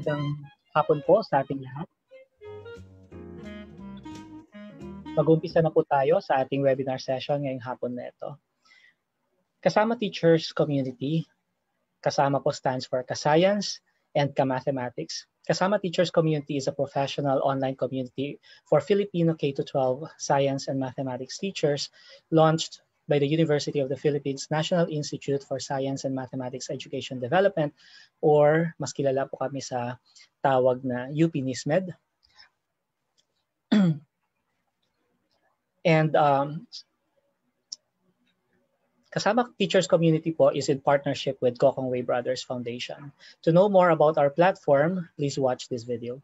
Magandang hapon po sa ating lahat. Mag-umpisa na po tayo sa ating webinar session ngayong hapon na ito. Kasama Teachers Community, kasama po stands for Kascience and Ka-Mathematics. Kasama Teachers Community is a professional online community for Filipino K-12 science and mathematics teachers launched by the University of the Philippines National Institute for Science and Mathematics Education Development or mas kilala po kami sa tawag na UP NISMED. and um, Kasama Teachers Community po is in partnership with Kokong Way Brothers Foundation. To know more about our platform, please watch this video.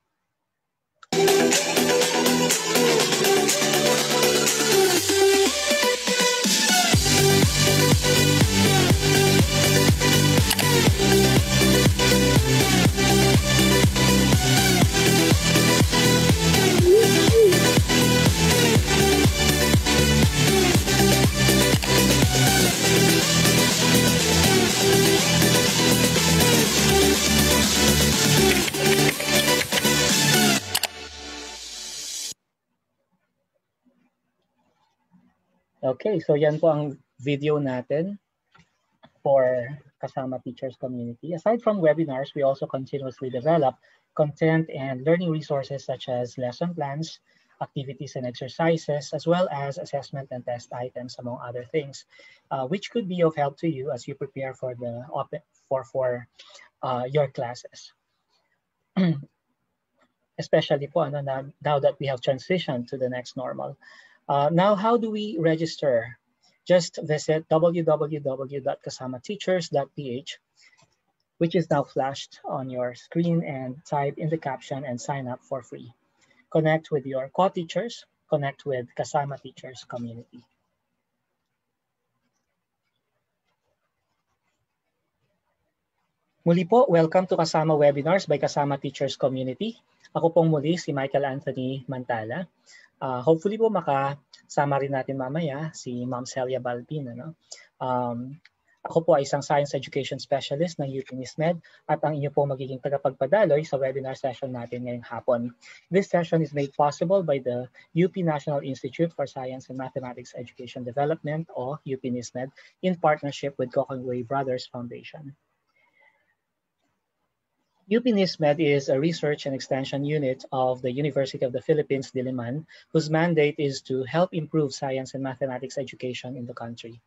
Okay, so yan po ang video natin for Kasama Teachers Community. Aside from webinars, we also continuously develop content and learning resources such as lesson plans, activities and exercises, as well as assessment and test items, among other things, uh, which could be of help to you as you prepare for the open for for uh, your classes. Especially po, ano, na, now that we have transitioned to the next normal. Uh, now, how do we register? Just visit www.kasamateachers.ph, which is now flashed on your screen and type in the caption and sign up for free. Connect with your co-teachers, connect with Kasama Teachers community. Muli po, welcome to Kasama Webinars by Kasama Teachers Community. Ako pong muli si Michael Anthony Mantala. Uh, hopefully po makasama rin natin mamaya si Ma'am Celia Balbin. Ano? Um, ako po ay isang Science Education Specialist ng UPNISMED at ang inyo po magiging tagapagpadaloy sa webinar session natin ngayong hapon. This session is made possible by the UP National Institute for Science and Mathematics Education Development o UPNISMED in partnership with Kokongwei Brothers Foundation. UPNISMED is a research and extension unit of the University of the Philippines, Diliman, whose mandate is to help improve science and mathematics education in the country.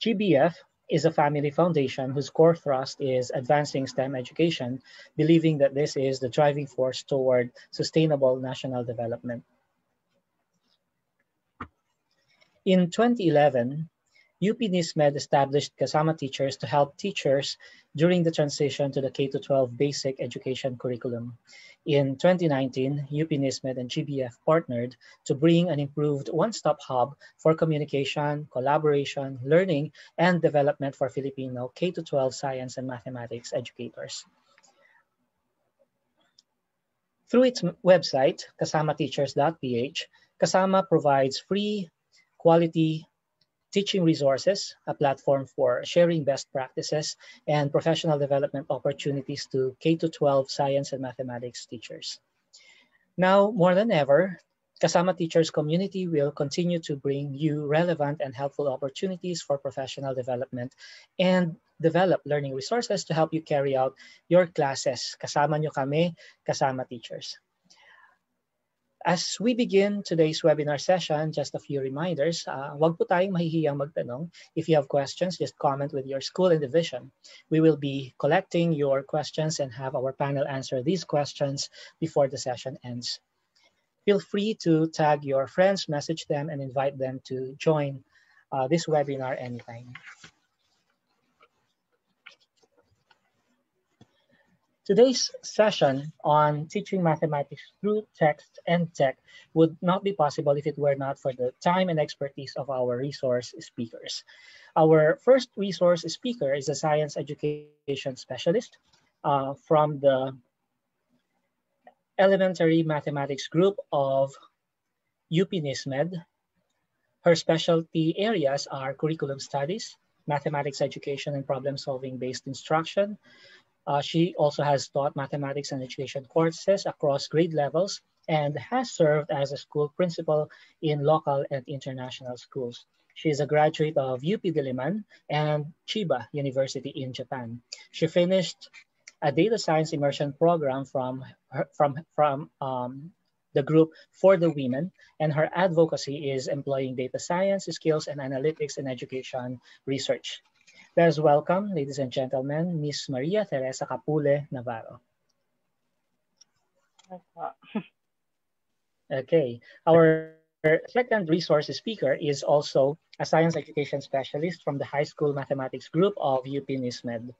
GBF is a family foundation whose core thrust is advancing STEM education, believing that this is the driving force toward sustainable national development. In 2011, UP NISMED established Kasama Teachers to help teachers during the transition to the K-12 basic education curriculum. In 2019, UP NISMED and GBF partnered to bring an improved one-stop hub for communication, collaboration, learning, and development for Filipino K-12 science and mathematics educators. Through its website, kasamateachers.ph, Kasama provides free, quality teaching resources, a platform for sharing best practices and professional development opportunities to K-12 science and mathematics teachers. Now, more than ever, Kasama Teachers community will continue to bring you relevant and helpful opportunities for professional development and develop learning resources to help you carry out your classes. Kasama nyo kami, Kasama Teachers. As we begin today's webinar session, just a few reminders. Uh, wag po tayong mahihiyang magtanong. If you have questions, just comment with your school and division. We will be collecting your questions and have our panel answer these questions before the session ends. Feel free to tag your friends, message them, and invite them to join uh, this webinar anytime. Today's session on teaching mathematics through text and tech would not be possible if it were not for the time and expertise of our resource speakers. Our first resource speaker is a science education specialist uh, from the elementary mathematics group of UP NISMED. Her specialty areas are curriculum studies, mathematics education and problem solving based instruction, Uh, she also has taught mathematics and education courses across grade levels and has served as a school principal in local and international schools. She is a graduate of UP Diliman and Chiba University in Japan. She finished a data science immersion program from, from, from um, the group For the Women, and her advocacy is employing data science skills and analytics in education research. Let us welcome, ladies and gentlemen, Miss Maria Teresa Capule Navarro. Okay, our second resource speaker is also a science education specialist from the high school mathematics group of UP NISMED.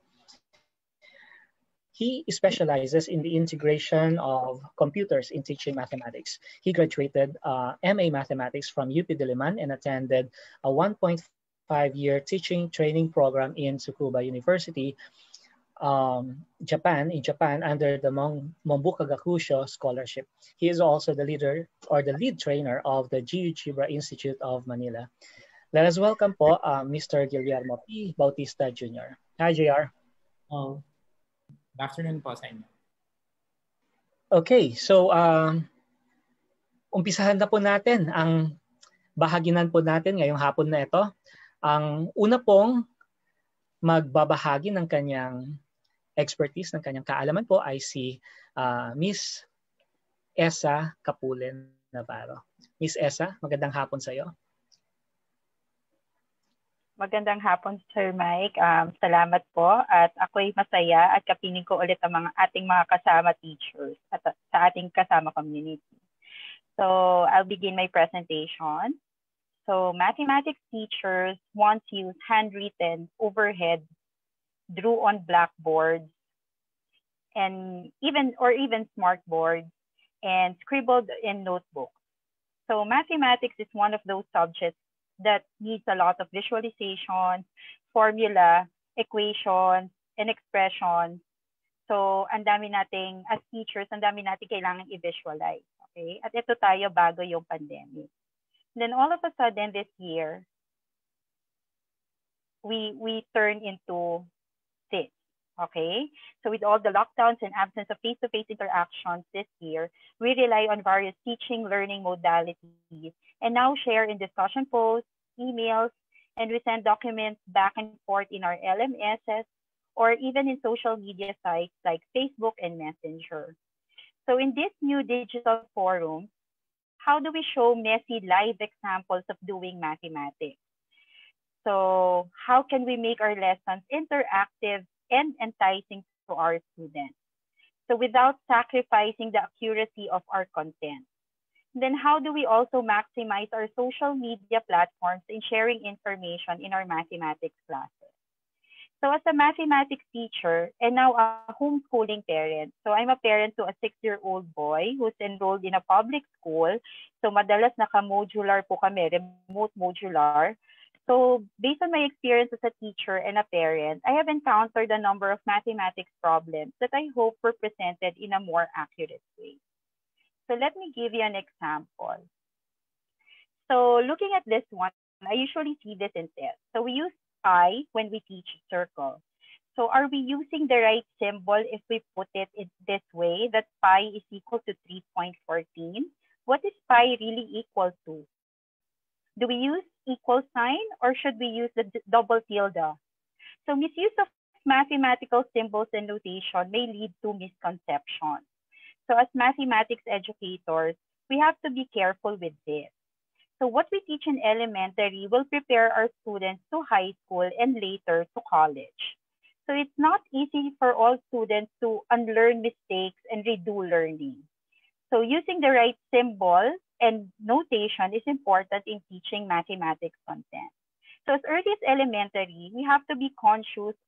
He specializes in the integration of computers in teaching mathematics. He graduated uh, MA Mathematics from UP Diliman and attended a 1.5 year teaching training program in Tsukuba University um, Japan, in Japan, under the Mon Mombuka Gakusho Scholarship. He is also the leader or the lead trainer of the GU Chibra Institute of Manila. Let us welcome po uh, Mr. Guillermo P. Bautista Jr. Hi, JR. Oh, good afternoon po sa inyo. Okay, so um, umpisahan na po natin ang bahaginan po natin ngayong hapon na ito. Ang una pong magbabahagi ng kanyang expertise ng kanyang kaalaman po ay si uh, Miss Esa Kapulen Navarro. Miss Esa, magandang hapon sa iyo. Magandang hapon, Sir Mike. Um, salamat po at ako'y masaya at kapiling ko ulit ang mga ating mga kasama teachers at sa ating kasama community. So I'll begin my presentation. So mathematics teachers once used handwritten overhead drew on blackboards and even or even smartboards and scribbled in notebooks. So mathematics is one of those subjects that needs a lot of visualization, formula, equations, and expressions. So, ang dami nating, as teachers, ang dami nating kailangan i-visualize. Okay? At ito tayo bago yung pandemic. Then all of a sudden this year, we we turn into this. Okay, so with all the lockdowns and absence of face-to-face interactions this year, we rely on various teaching learning modalities and now share in discussion posts, emails, and we send documents back and forth in our LMSs or even in social media sites like Facebook and Messenger. So in this new digital forum, how do we show messy live examples of doing mathematics? So how can we make our lessons interactive and enticing to our students? So without sacrificing the accuracy of our content. Then how do we also maximize our social media platforms in sharing information in our mathematics classes? So as a mathematics teacher and now a homeschooling parent, so I'm a parent to a six-year-old boy who's enrolled in a public school. So madalas naka-modular po kami, remote modular. So based on my experience as a teacher and a parent, I have encountered a number of mathematics problems that I hope were presented in a more accurate way. So let me give you an example. So looking at this one, I usually see this in tests. So we use pi when we teach circle. So are we using the right symbol if we put it in this way, that pi is equal to 3.14? What is pi really equal to? Do we use equal sign or should we use the double tilde? So misuse of mathematical symbols and notation may lead to misconceptions. So as mathematics educators, we have to be careful with this. So what we teach in elementary will prepare our students to high school and later to college. So it's not easy for all students to unlearn mistakes and redo learning. So using the right symbol and notation is important in teaching mathematics content. So as early as elementary, we have to be conscious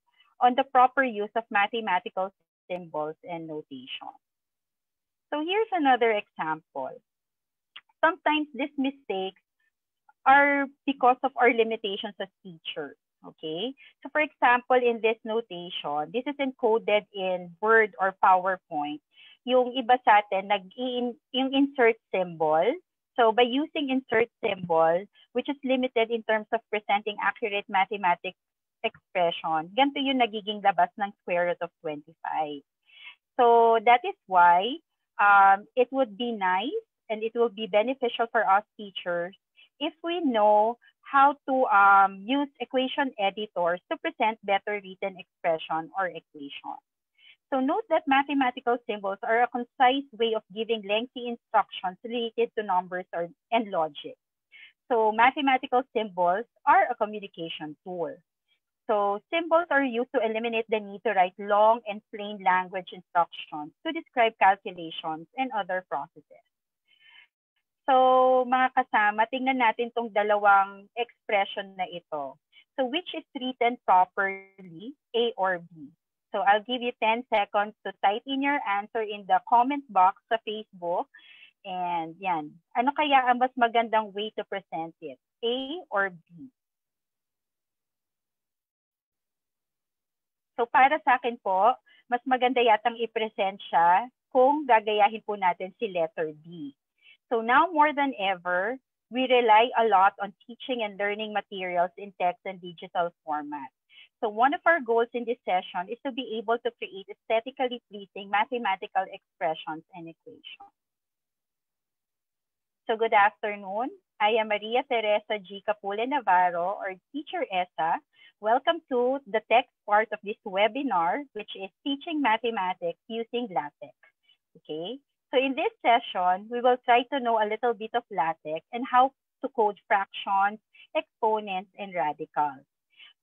on the proper use of mathematical symbols and notation. So here's another example. Sometimes these mistakes are because of our limitations as teachers. Okay, so for example, in this notation, this is encoded in Word or PowerPoint. Yung iba sa atin, nag yung insert symbol, so by using insert symbol, which is limited in terms of presenting accurate mathematics expression, ganito yung nagiging labas ng square root of 25. So that is why um, it would be nice and it will be beneficial for us teachers if we know how to um, use equation editors to present better written expression or equation. So note that mathematical symbols are a concise way of giving lengthy instructions related to numbers or, and logic. So mathematical symbols are a communication tool. So symbols are used to eliminate the need to write long and plain language instructions to describe calculations and other processes. So mga kasama, tingnan natin tong dalawang expression na ito. So which is written properly, A or B? So I'll give you 10 seconds to type in your answer in the comment box sa Facebook. And yan, ano kaya ang mas magandang way to present it? A or B? So para sa akin po, mas maganda yatang i-present siya kung gagayahin po natin si letter B. So now more than ever, we rely a lot on teaching and learning materials in text and digital format. So one of our goals in this session is to be able to create aesthetically pleasing mathematical expressions and equations. So good afternoon. I am Maria Teresa G. Capule Navarro, or Teacher ESA. Welcome to the text part of this webinar, which is Teaching Mathematics Using LaTeX. Okay, so in this session, we will try to know a little bit of LaTeX and how to code fractions, exponents, and radicals.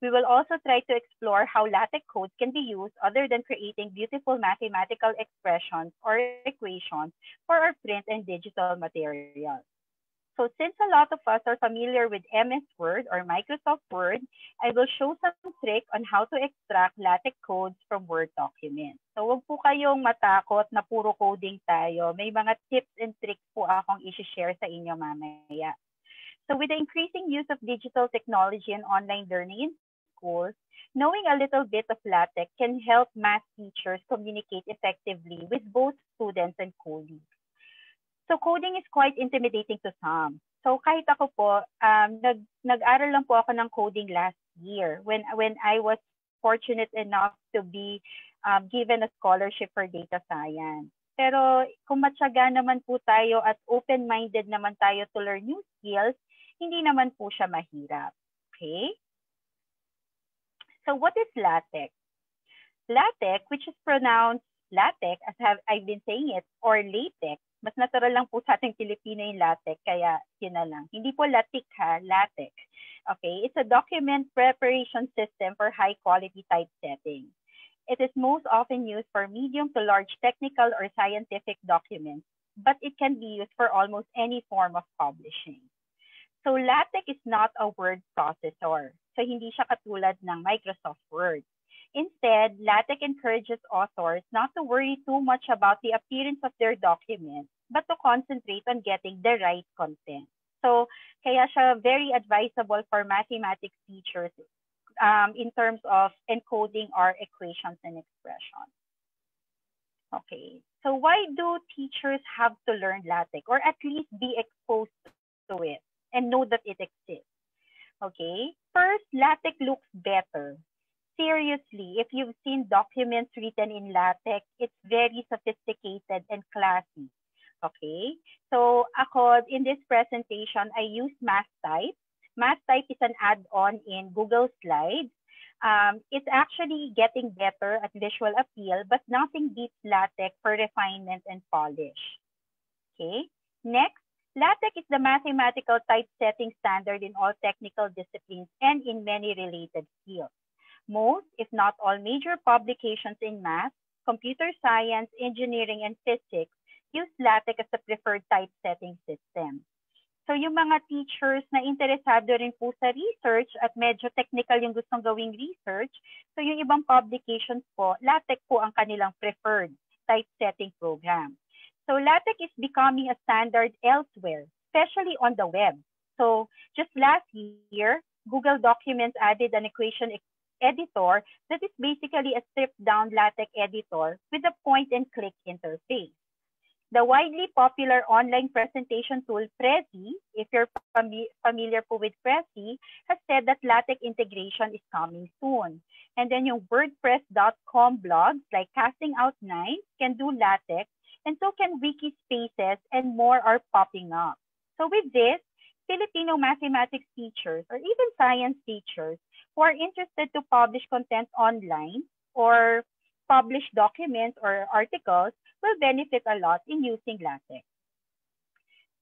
We will also try to explore how LaTeX codes can be used other than creating beautiful mathematical expressions or equations for our print and digital materials. So since a lot of us are familiar with MS Word or Microsoft Word, I will show some trick on how to extract LaTeX codes from Word documents. So wag po kayong matakot na puro coding tayo. May mga tips and tricks po akong i-share sa inyo mamaya. So with the increasing use of digital technology and online learning in schools, knowing a little bit of LaTeX can help math teachers communicate effectively with both students and colleagues. So coding is quite intimidating to some. So kahit ako po, um, nag, nag-aral lang po ako ng coding last year when, when I was fortunate enough to be um, given a scholarship for data science. Pero kung matyaga naman po tayo at open-minded naman tayo to learn new skills, hindi naman po siya mahirap. Okay? So what is LaTeX? LaTeX, which is pronounced LaTeX, as I've been saying it, or LaTeX, mas natural lang po sa ating Pilipino yung LaTeX, kaya yun na lang. Hindi po LaTeX ha, LaTeX. Okay, it's a document preparation system for high quality typesetting. It is most often used for medium to large technical or scientific documents, but it can be used for almost any form of publishing. So LaTeX is not a word processor. So hindi siya katulad ng Microsoft Word. Instead, LaTeX encourages authors not to worry too much about the appearance of their documents, but to concentrate on getting the right content. So, kaya siya very advisable for mathematics teachers um, in terms of encoding our equations and expressions. Okay, so why do teachers have to learn LaTeX or at least be exposed to it and know that it exists? Okay, first, LaTeX looks better seriously, if you've seen documents written in LaTeX, it's very sophisticated and classy. Okay? So ako, in this presentation, I use MathType. MathType is an add-on in Google Slides. Um, it's actually getting better at visual appeal, but nothing beats LaTeX for refinement and polish. Okay? Next, LaTeX is the mathematical typesetting standard in all technical disciplines and in many related fields. Most, if not all, major publications in math, computer science, engineering, and physics use LaTeX as the preferred typesetting system. So yung mga teachers na interesado rin po sa research at medyo technical yung gustong gawing research, so yung ibang publications po, LaTeX po ang kanilang preferred typesetting program. So LaTeX is becoming a standard elsewhere, especially on the web. So just last year, Google Documents added an equation editor that is basically a stripped down LaTeX editor with a point and click interface. The widely popular online presentation tool Prezi if you're fami- familiar po with Prezi, has said that LaTeX integration is coming soon. And then yung WordPress.com blogs like Casting Out Nine can do LaTeX, and so can Wiki Spaces, and more are popping up. So with this, Filipino mathematics teachers or even science teachers who are interested to publish content online or publish documents or articles will benefit a lot in using LaTeX.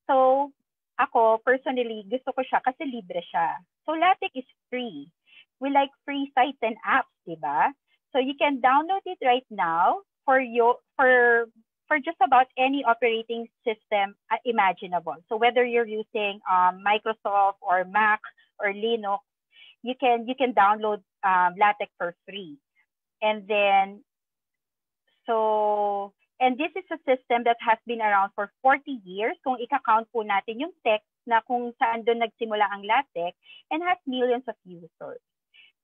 So, ako, personally, gusto ko siya kasi libre siya. So, LaTeX is free. We like free sites and apps, di ba? So, you can download it right now for you, for for just about any operating system uh, imaginable. So whether you're using um, Microsoft or Mac or Linux, you can you can download um, LaTeX for free. And then, so and this is a system that has been around for 40 years. Kung ika-count po natin yung text na kung saan doon nagsimula ang LaTeX and has millions of users.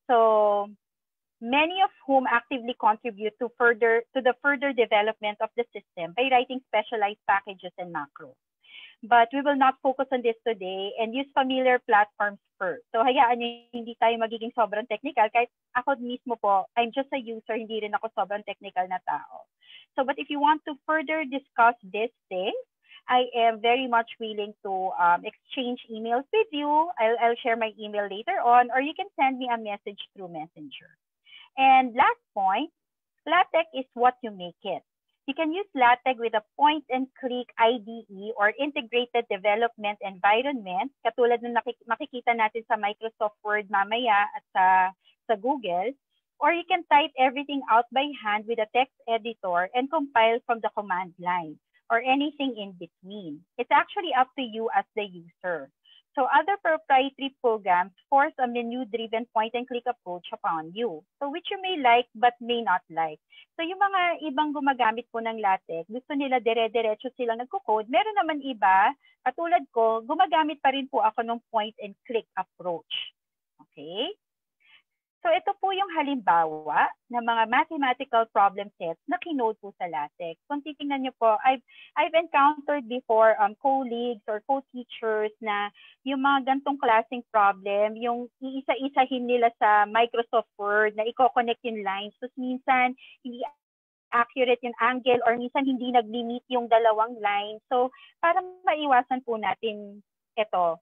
So many of whom actively contribute to further to the further development of the system by writing specialized packages and macros. But we will not focus on this today and use familiar platforms first. So hayaan niyo hindi tayo magiging sobrang technical kahit ako mismo po, I'm just a user, hindi rin ako sobrang technical na tao. So but if you want to further discuss these things, I am very much willing to um, exchange emails with you. I'll, I'll share my email later on, or you can send me a message through Messenger. And last point, LaTeX is what you make it. You can use LaTeX with a point-and-click IDE or integrated development environment, katulad ng makikita natin sa Microsoft Word mamaya at sa, sa Google. Or you can type everything out by hand with a text editor and compile from the command line or anything in between. It's actually up to you as the user. So other proprietary programs force a menu-driven point-and-click approach upon you. So which you may like but may not like. So yung mga ibang gumagamit po ng LaTeX, gusto nila dire-diretso silang nagko-code. Meron naman iba, katulad ko, gumagamit pa rin po ako ng point-and-click approach. Okay? So ito po yung halimbawa ng mga mathematical problem sets na kinode po sa LaTeX. Kung titingnan niyo po, I've, I've encountered before um, colleagues or co-teachers na yung mga gantong klaseng problem, yung iisa-isahin nila sa Microsoft Word na i-connect yung lines. Tapos minsan, hindi accurate yung angle or minsan hindi nag-limit yung dalawang lines. So, para maiwasan po natin ito,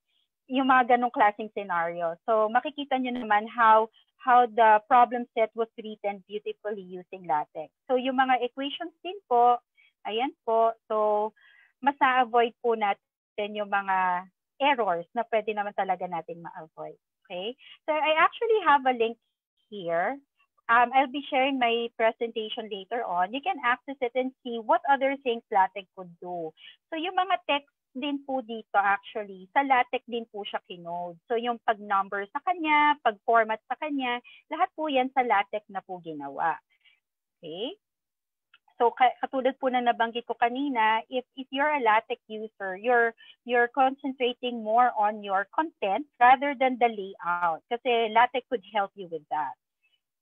yung mga ganong klaseng scenario. So, makikita nyo naman how how the problem set was written beautifully using LaTeX. So yung mga equations din po, ayan po. So mas na-avoid po natin yung mga errors na pwede naman talaga natin ma-avoid. Okay? So I actually have a link here. Um, I'll be sharing my presentation later on. You can access it and see what other things LaTeX could do. So yung mga text din po dito actually, sa LaTeX din po siya kinode. So yung pag-number sa kanya, pag-format sa kanya, lahat po yan sa LaTeX na po ginawa. Okay? So katulad po na nabanggit ko kanina, if if you're a LaTeX user, you're you're concentrating more on your content rather than the layout kasi LaTeX could help you with that.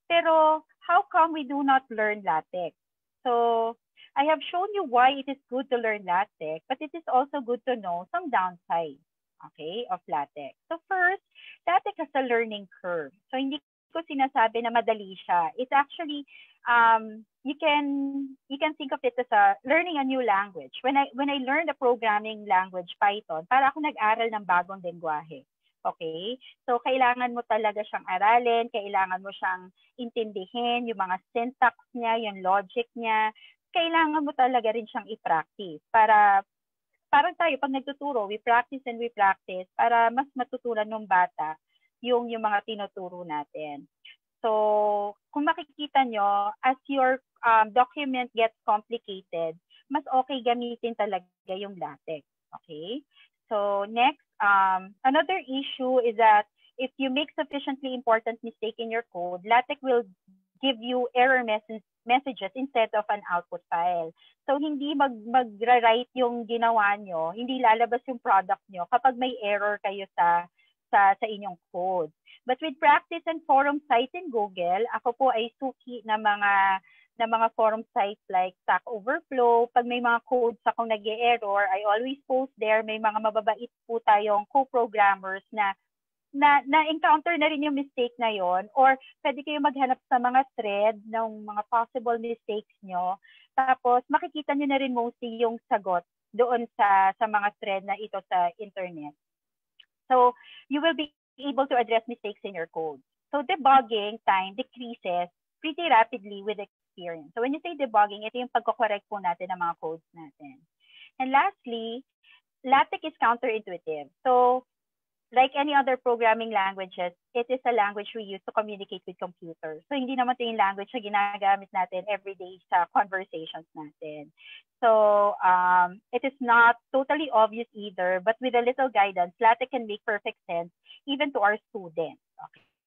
Pero how come we do not learn LaTeX? So I have shown you why it is good to learn LaTeX, but it is also good to know some downsides, okay, of LaTeX. So first, LaTeX has a learning curve. So hindi ko sinasabi na madali siya. It's actually, um, you can you can think of it as a learning a new language. When I when I learned a programming language Python, para ako nag-aral ng bagong lengguwahe. Okay? So, kailangan mo talaga siyang aralin, kailangan mo siyang intindihin, yung mga syntax niya, yung logic niya, kailangan mo talaga rin siyang i-practice para parang tayo pag nagtuturo, we practice and we practice para mas matutunan ng bata yung yung mga tinuturo natin. So, kung makikita nyo, as your um, document gets complicated, mas okay gamitin talaga yung LaTeX. Okay? So, next, um, another issue is that if you make sufficiently important mistake in your code, LaTeX will give you error message messages instead of an output file. So hindi mag magra-write yung ginawa nyo, hindi lalabas yung product nyo kapag may error kayo sa sa sa inyong code. But with practice and forum sites in Google, ako po ay suki na mga na mga forum sites like Stack Overflow. Pag may mga codes akong nag error I always post there. May mga mababait po tayong co-programmers na na na-encounter na rin yung mistake na yon or pwede kayo maghanap sa mga thread ng mga possible mistakes nyo. Tapos makikita nyo na rin mostly yung sagot doon sa sa mga thread na ito sa internet. So you will be able to address mistakes in your code. So debugging time decreases pretty rapidly with experience. So when you say debugging, ito yung pagko-correct po natin ng mga codes natin. And lastly, LaTeX is counterintuitive. So like any other programming languages, it is a language we use to communicate with computers. So hindi naman ito yung language na ginagamit natin everyday sa conversations natin. So um, it is not totally obvious either, but with a little guidance, LaTeX can make perfect sense even to our students.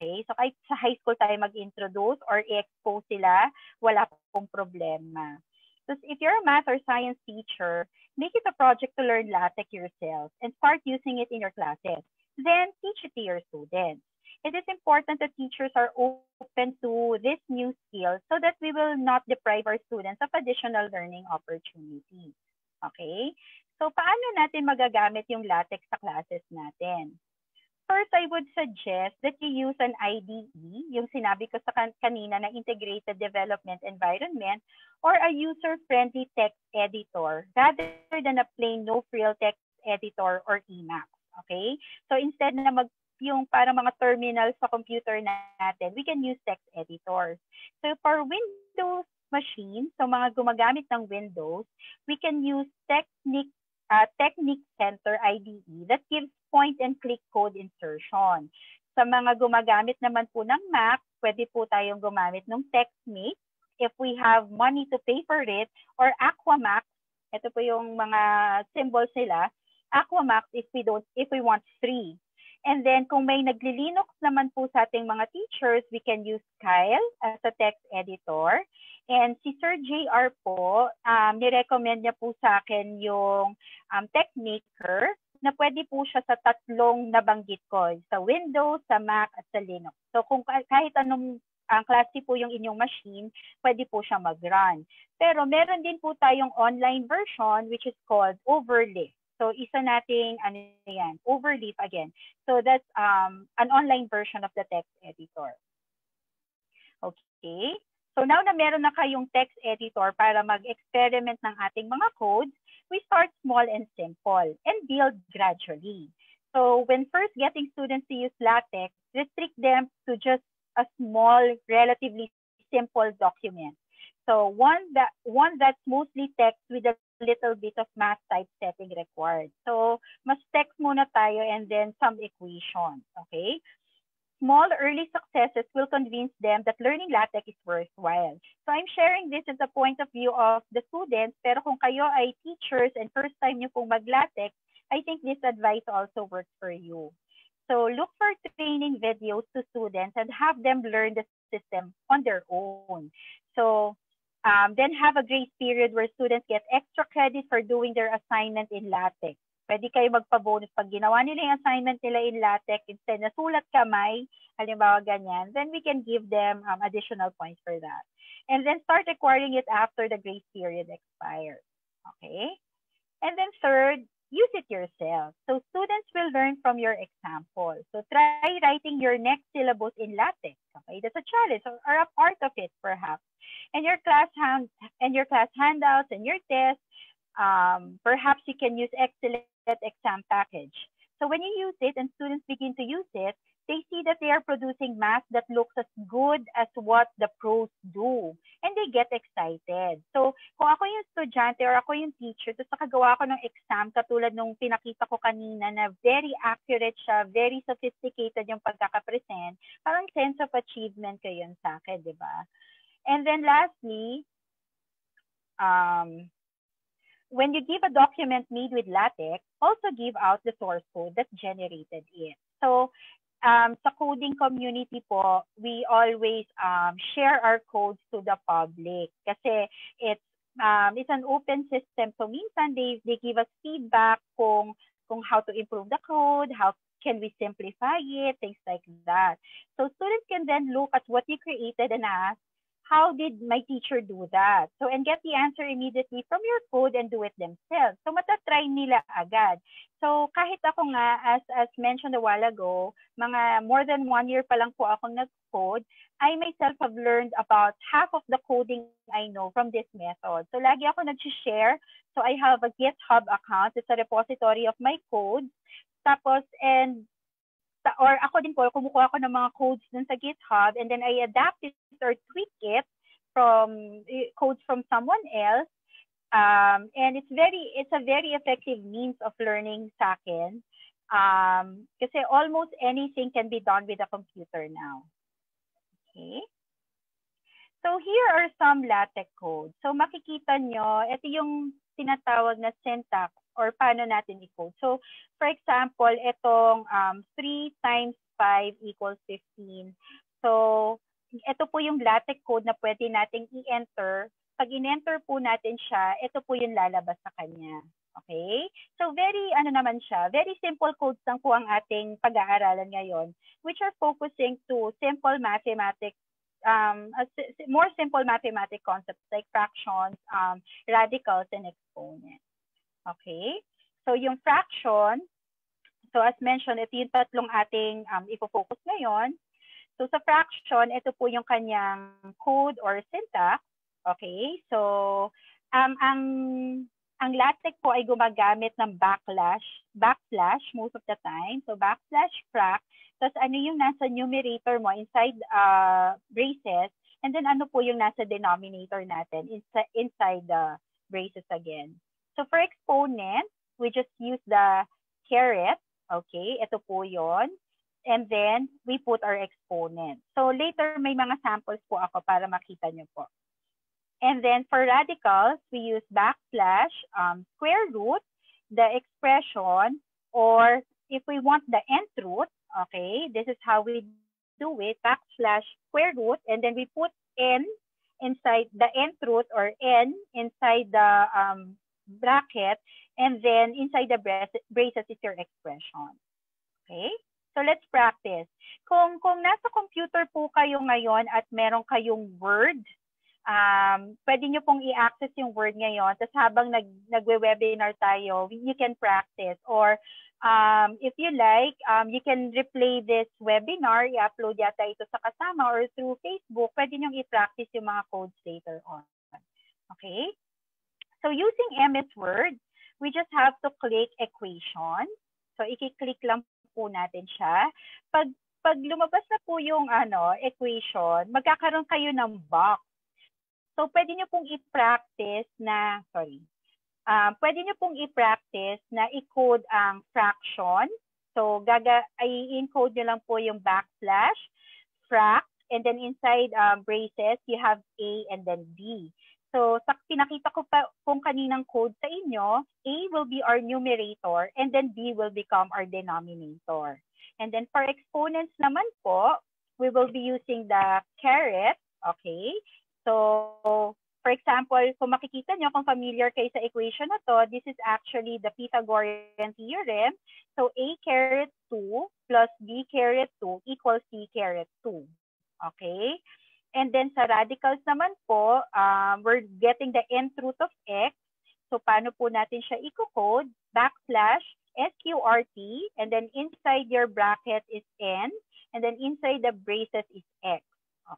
Okay. So kahit sa high school tayo mag-introduce or i-expose sila, wala pong problema. So if you're a math or science teacher, make it a project to learn LaTeX yourself and start using it in your classes. Then teach it to your students. It is important that teachers are open to this new skill so that we will not deprive our students of additional learning opportunities. Okay? So paano natin magagamit yung LaTeX sa classes natin? First, I would suggest that you use an IDE, yung sinabi ko sa kan kanina na Integrated Development Environment, or a user-friendly text editor rather than a plain no-frill text editor or Emacs. Okay? So instead na mag yung para mga terminal sa computer natin, we can use text editors. So for Windows machine, so mga gumagamit ng Windows, we can use Technic uh, Technic Center IDE that gives point and click code insertion. Sa mga gumagamit naman po ng Mac, pwede po tayong gumamit ng TextMate if we have money to pay for it or Aquamax. Ito po yung mga symbols nila. Aquamax if we don't if we want free. And then kung may nagli-Linux naman po sa ating mga teachers, we can use Kyle as a text editor. And si Sir JR po, um, nirecommend niya po sa akin yung um, TechMaker na pwede po siya sa tatlong nabanggit ko, sa Windows, sa Mac, at sa Linux. So kung kahit anong ang klase po yung inyong machine, pwede po siya mag-run. Pero meron din po tayong online version which is called Overleaf. So isa nating ano yan, Overleaf again. So that's um, an online version of the text editor. Okay. So now na meron na kayong text editor para mag-experiment ng ating mga codes, we start small and simple and build gradually. So when first getting students to use LaTeX, restrict them to just a small, relatively simple document. So one that one that's mostly text with a little bit of math typesetting required. So mas text muna tayo and then some equations, okay? small early successes will convince them that learning LaTeX is worthwhile. So I'm sharing this as a point of view of the students, pero kung kayo ay teachers and first time nyo pong mag-LaTeX, I think this advice also works for you. So look for training videos to students and have them learn the system on their own. So um, then have a grace period where students get extra credit for doing their assignment in LaTeX. Pwede kayo magpa-bonus pag ginawa nila yung assignment nila in LaTeX instead na sulat kamay, halimbawa ganyan, then we can give them um, additional points for that. And then start acquiring it after the grace period expires. Okay? And then third, use it yourself. So students will learn from your example. So try writing your next syllabus in LaTeX. Okay, that's a challenge or, or a part of it perhaps. And your class hand and your class handouts and your tests. Um, perhaps you can use Excel exam package. So when you use it and students begin to use it, they see that they are producing math that looks as good as what the pros do. And they get excited. So kung ako yung estudyante or ako yung teacher, tapos nakagawa ko ng exam katulad nung pinakita ko kanina na very accurate siya, very sophisticated yung pagkakapresent, parang sense of achievement kayo yun sa akin, di ba? And then lastly, um, when you give a document made with LaTeX, also give out the source code that generated it. So, um, sa coding community po, we always um, share our codes to the public kasi it's um, it's an open system. So minsan they they give us feedback kung kung how to improve the code, how can we simplify it, things like that. So students can then look at what you created and ask, how did my teacher do that? So, and get the answer immediately from your code and do it themselves. So, matatry nila agad. So, kahit ako nga, as, as mentioned a while ago, mga more than one year pa lang po akong nag-code, I myself have learned about half of the coding I know from this method. So, lagi ako nag-share. So, I have a GitHub account. It's a repository of my code. Tapos, and or ako din po, kumukuha ako ng mga codes dun sa GitHub and then I adapt it or tweak it from codes from someone else. Um, and it's very, it's a very effective means of learning sa akin. Um, kasi almost anything can be done with a computer now. Okay. So here are some LaTeX codes. So makikita nyo, ito yung tinatawag na syntax or paano natin i-code. So, for example, itong um, 3 times 5 equals 15. So, ito po yung LaTeX code na pwede nating i-enter. Pag in-enter po natin siya, ito po yung lalabas sa kanya. Okay? So very, ano naman siya, very simple codes lang po ang ating pag-aaralan ngayon, which are focusing to simple mathematics um, more simple mathematical concepts like fractions, um, radicals, and exponents. Okay? So yung fraction, so as mentioned, ito yung tatlong ating um, ipofocus ngayon. So sa fraction, ito po yung kanyang code or syntax. Okay? So um, ang ang LaTeX po ay gumagamit ng backlash, backslash most of the time. So backslash frac, tapos ano yung nasa numerator mo inside uh, braces, and then ano po yung nasa denominator natin inside, inside the braces again. So for exponent, we just use the caret. Okay, ito po yon. And then, we put our exponent. So later, may mga samples po ako para makita nyo po. And then for radicals, we use backslash, um, square root, the expression, or if we want the nth root, okay, this is how we do it, backslash square root, and then we put n inside the nth root or n inside the um, bracket, and then inside the braces is your expression. Okay? So let's practice. Kung, kung nasa computer po kayo ngayon at meron kayong Word, um, pwede nyo pong i-access yung Word ngayon. Tapos habang nag, nagwe-webinar tayo, you can practice. Or um, if you like, um, you can replay this webinar, i-upload yata ito sa kasama or through Facebook, pwede nyo i-practice yung mga codes later on. Okay? So using MS Word, we just have to click equation. So i-click lang po natin siya. Pag pag lumabas na po yung ano, equation, magkakaroon kayo ng box. So pwede niyo pong i-practice na, sorry, uh, pwede niyo pong i-practice na i-code ang fraction. So gaga, i-encode niyo lang po yung backslash, frac, and then inside um, braces, you have A and then B. So, sa pinakita ko pa kung kaninang code sa inyo, A will be our numerator and then B will become our denominator. And then for exponents naman po, we will be using the caret, okay? So, for example, kung makikita nyo, kung familiar kayo sa equation na to, this is actually the Pythagorean theorem. So, A caret 2 plus B caret 2 equals C caret 2. Okay? And then sa radicals naman po, um, we're getting the nth root of x. So paano po natin siya i-code? Backslash sqrt and then inside your bracket is n and then inside the braces is x.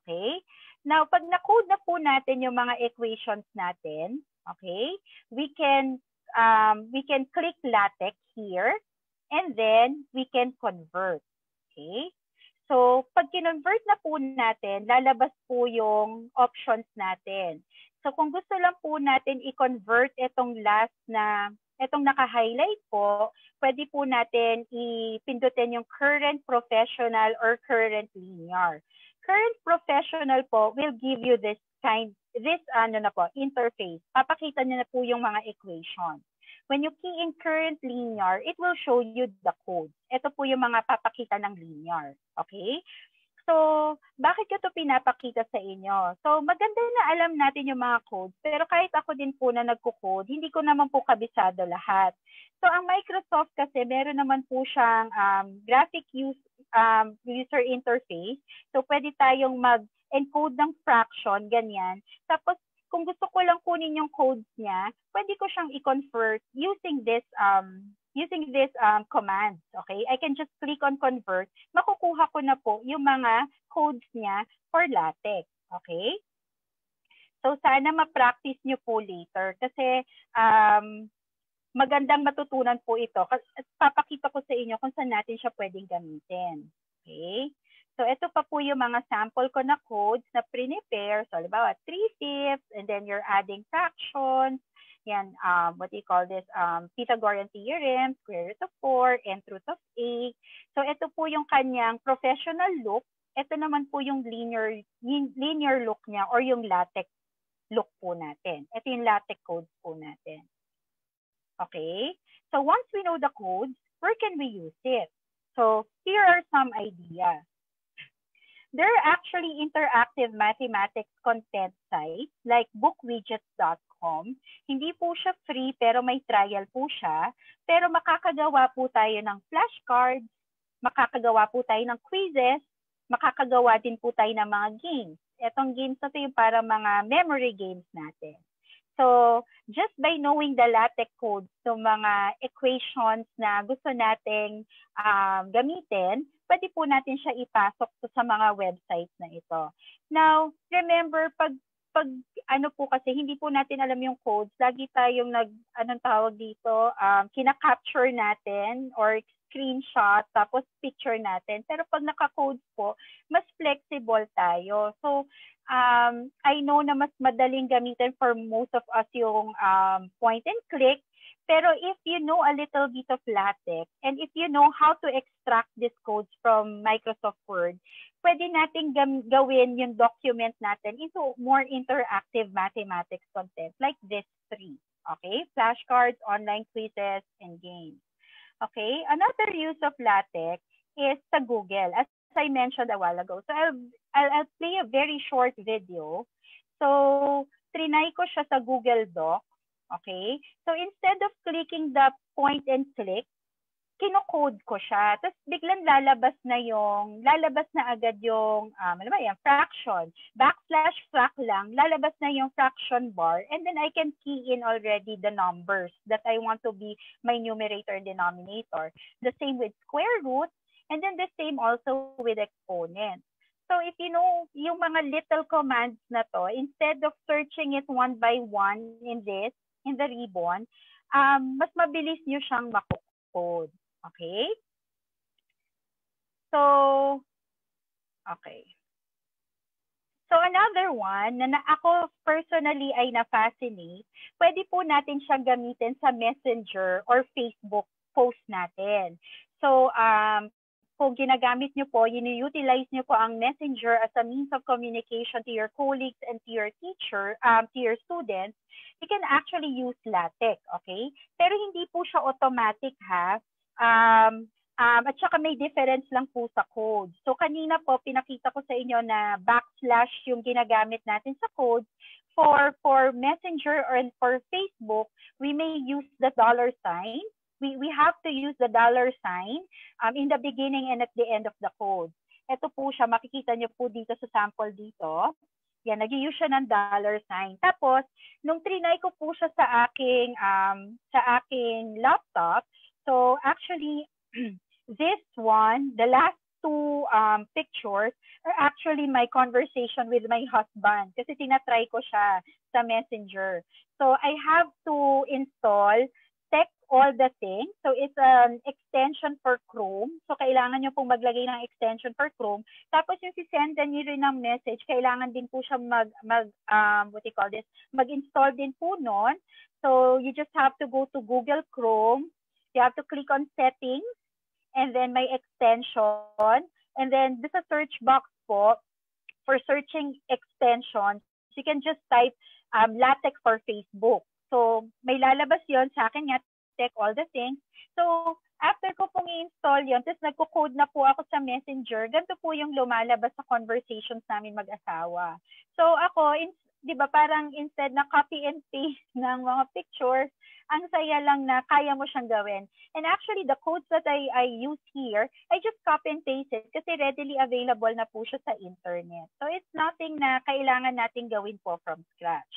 Okay? Now, pag na-code na po natin yung mga equations natin, okay, we can um, we can click LaTeX here and then we can convert. Okay? So, pag kinonvert na po natin, lalabas po yung options natin. So, kung gusto lang po natin i-convert itong last na, itong naka-highlight po, pwede po natin ipindutin yung current professional or current linear. Current professional po will give you this kind, this ano na po, interface. Papakita niyo na po yung mga equations. When you key in current linear, it will show you the code. Ito po yung mga papakita ng linear. Okay? So, bakit ko ito pinapakita sa inyo? So, maganda na alam natin yung mga codes, pero kahit ako din po na nagko-code, hindi ko naman po kabisado lahat. So, ang Microsoft kasi, meron naman po siyang um, graphic use, um, user interface. So, pwede tayong mag encode ng fraction, ganyan. Tapos, kung gusto ko lang kunin yung codes niya, pwede ko siyang i-convert using this um, using this um, command. Okay? I can just click on convert. Makukuha ko na po yung mga codes niya for LaTeX. Okay? So, sana ma-practice nyo po later. Kasi, um, magandang matutunan po ito. Papakita ko sa inyo kung saan natin siya pwedeng gamitin. Okay? So, ito pa po yung mga sample ko na codes na pre-prepare. So, halimbawa, 3 fifths, and then you're adding fractions. Yan, um, what do you call this? Um, Pythagorean theorem, square root of 4, nth root of 8. So, ito po yung kanyang professional look. Ito naman po yung linear, linear look niya or yung LaTeX look po natin. Ito yung LaTeX codes po natin. Okay? So once we know the codes, where can we use it? So here are some ideas. There are actually interactive mathematics content sites like bookwidgets.com. Hindi po siya free pero may trial po siya. Pero makakagawa po tayo ng flashcards, makakagawa po tayo ng quizzes, makakagawa din po tayo ng mga games. Etong games na ito yung para mga memory games natin. So, just by knowing the LaTeX codes, so mga equations na gusto nating um, gamitin, pwede po natin siya ipasok sa mga websites na ito. Now, remember, pag pag ano po kasi hindi po natin alam yung codes, lagi tayong nag anong tawag dito, um, kina-capture natin or screenshot tapos picture natin. Pero pag naka-codes po, mas flexible tayo. So, um, I know na mas madaling gamitin for most of us yung um, point and click. Pero if you know a little bit of LaTeX and if you know how to extract these codes from Microsoft Word, pwede nating gawin yung document natin into more interactive mathematics content like this three. Okay? Flashcards, online quizzes, and games. Okay? Another use of LaTeX is sa Google. As I mentioned a while ago. So I'll, I'll, I'll play a very short video. So, trinay ko siya sa Google Doc. Okay? So instead of clicking the point and click, kinocode ko siya. Tapos biglang lalabas na yung, lalabas na agad yung, um, ano ba yan, fraction. Backslash frac lang, lalabas na yung fraction bar. And then I can key in already the numbers that I want to be my numerator and denominator. The same with square root. And then the same also with exponent. So if you know yung mga little commands na to, instead of searching it one by one in this, in the ribbon, um, mas mabilis nyo siyang makukode. Okay? So, okay. So another one na, na ako personally ay na-fascinate, pwede po natin siyang gamitin sa Messenger or Facebook post natin. So um, kung ginagamit nyo po, utilize nyo po ang messenger as a means of communication to your colleagues and to your teacher, um, to your students, you can actually use LaTeX, okay? Pero hindi po siya automatic ha. Um, um, at saka may difference lang po sa code. So kanina po, pinakita ko sa inyo na backslash yung ginagamit natin sa code. For, for Messenger or for Facebook, we may use the dollar sign we, we have to use the dollar sign um, in the beginning and at the end of the code. Ito po siya, makikita niyo po dito sa sample dito. Yan, nag-use siya ng dollar sign. Tapos, nung trinay ko po siya sa aking, um, sa aking laptop, so actually, this one, the last two um, pictures are actually my conversation with my husband kasi tinatry ko siya sa messenger. So I have to install all the things. So it's an extension for Chrome. So kailangan nyo pong maglagay ng extension for Chrome. Tapos yung si-sendan nyo rin ng message, kailangan din po siya mag, mag um, what you call this, mag-install din po nun. So you just have to go to Google Chrome. You have to click on settings and then my extension. And then this a search box po for searching extensions. You can just type um, LaTeX for Facebook. So, may lalabas yon sa akin nga, check all the things. So, after ko pong i-install yun, tapos nagko-code na po ako sa Messenger, ganito po yung lumalabas sa conversations namin mag-asawa. So, ako, in, di ba, parang instead na copy and paste ng mga pictures, ang saya lang na kaya mo siyang gawin. And actually, the codes that I, I use here, I just copy and paste it kasi readily available na po siya sa internet. So it's nothing na kailangan natin gawin po from scratch.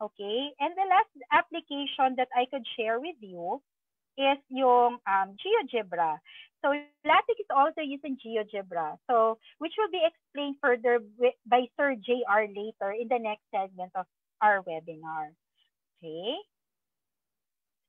Okay? And the last application that I could share with you is yung um, GeoGebra. So LaTeX is also using GeoGebra, so which will be explained further by Sir JR later in the next segment of our webinar. Okay.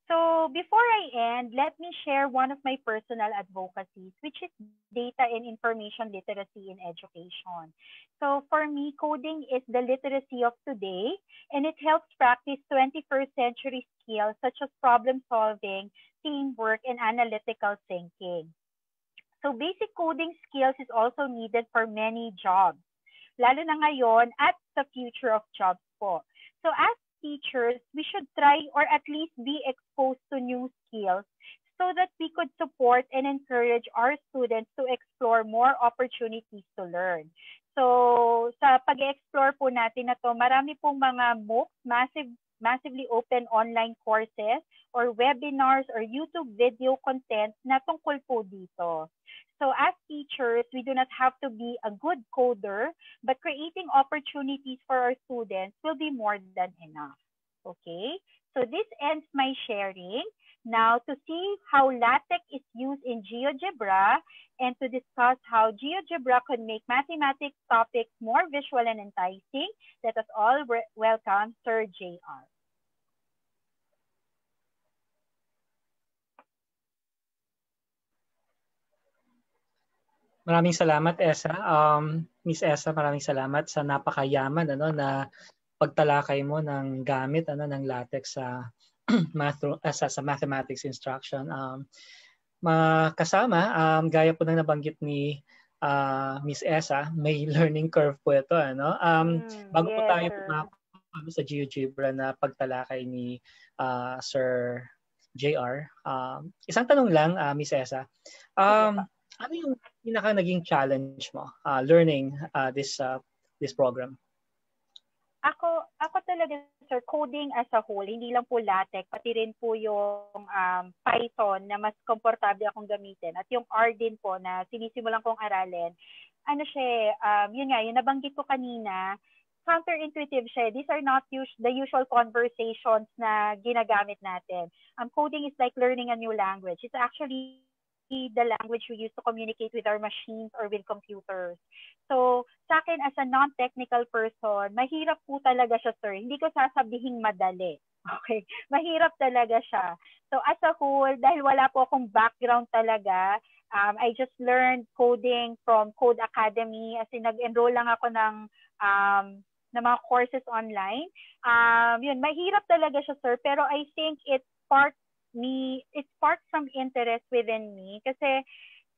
So before I end, let me share one of my personal advocacies, which is data and information literacy in education. So for me, coding is the literacy of today, and it helps practice 21st century skills such as problem solving, teamwork, and analytical thinking. So basic coding skills is also needed for many jobs, lalo na ngayon at the future of jobs po. So as teachers, we should try or at least be exposed to new skills so that we could support and encourage our students to explore more opportunities to learn. So, sa pag-explore po natin na to, marami pong mga MOOCs, massive, massively open online courses, or webinars, or YouTube video content na tungkol po dito. So as teachers, we do not have to be a good coder, but creating opportunities for our students will be more than enough. Okay, so this ends my sharing. Now to see how LaTeX is used in GeoGebra and to discuss how GeoGebra could make mathematics topics more visual and enticing, let us all welcome Sir JR. Maraming salamat, Esa. Um, Miss Esa, maraming salamat sa napakayaman ano, na pagtalakay mo ng gamit ano, ng latex sa, math, uh, sa, sa mathematics instruction. Um, makasama, um, gaya po ng nabanggit ni uh, Miss Esa, may learning curve po ito. Ano? Um, mm, bago yes, po tayo pumapo sa GeoGebra na pagtalakay ni uh, Sir JR, um, isang tanong lang, uh, Miss Esa. Um, ano yung pinaka naging challenge mo uh, learning uh, this uh, this program? Ako ako talaga sir coding as a whole, hindi lang po LaTeX, pati rin po yung um, Python na mas komportable akong gamitin at yung R din po na sinisimulan kong aralin. Ano siya, um, yun nga, yung nabanggit ko kanina, counterintuitive siya. These are not us- the usual conversations na ginagamit natin. Um, coding is like learning a new language. It's actually the language we use to communicate with our machines or with computers. So, sa akin as a non-technical person, mahirap po talaga siya, sir. Hindi ko sasabihin madali. Okay? Mahirap talaga siya. So, as a whole, dahil wala po akong background talaga, um, I just learned coding from Code Academy. As in, nag-enroll lang ako ng um, ng mga courses online. Um, yun, mahirap talaga siya, sir. Pero I think it part me, it sparked some interest within me kasi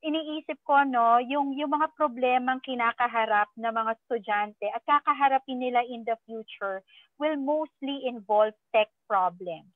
iniisip ko no, yung yung mga problemang kinakaharap ng mga estudyante at kakaharapin nila in the future will mostly involve tech problems.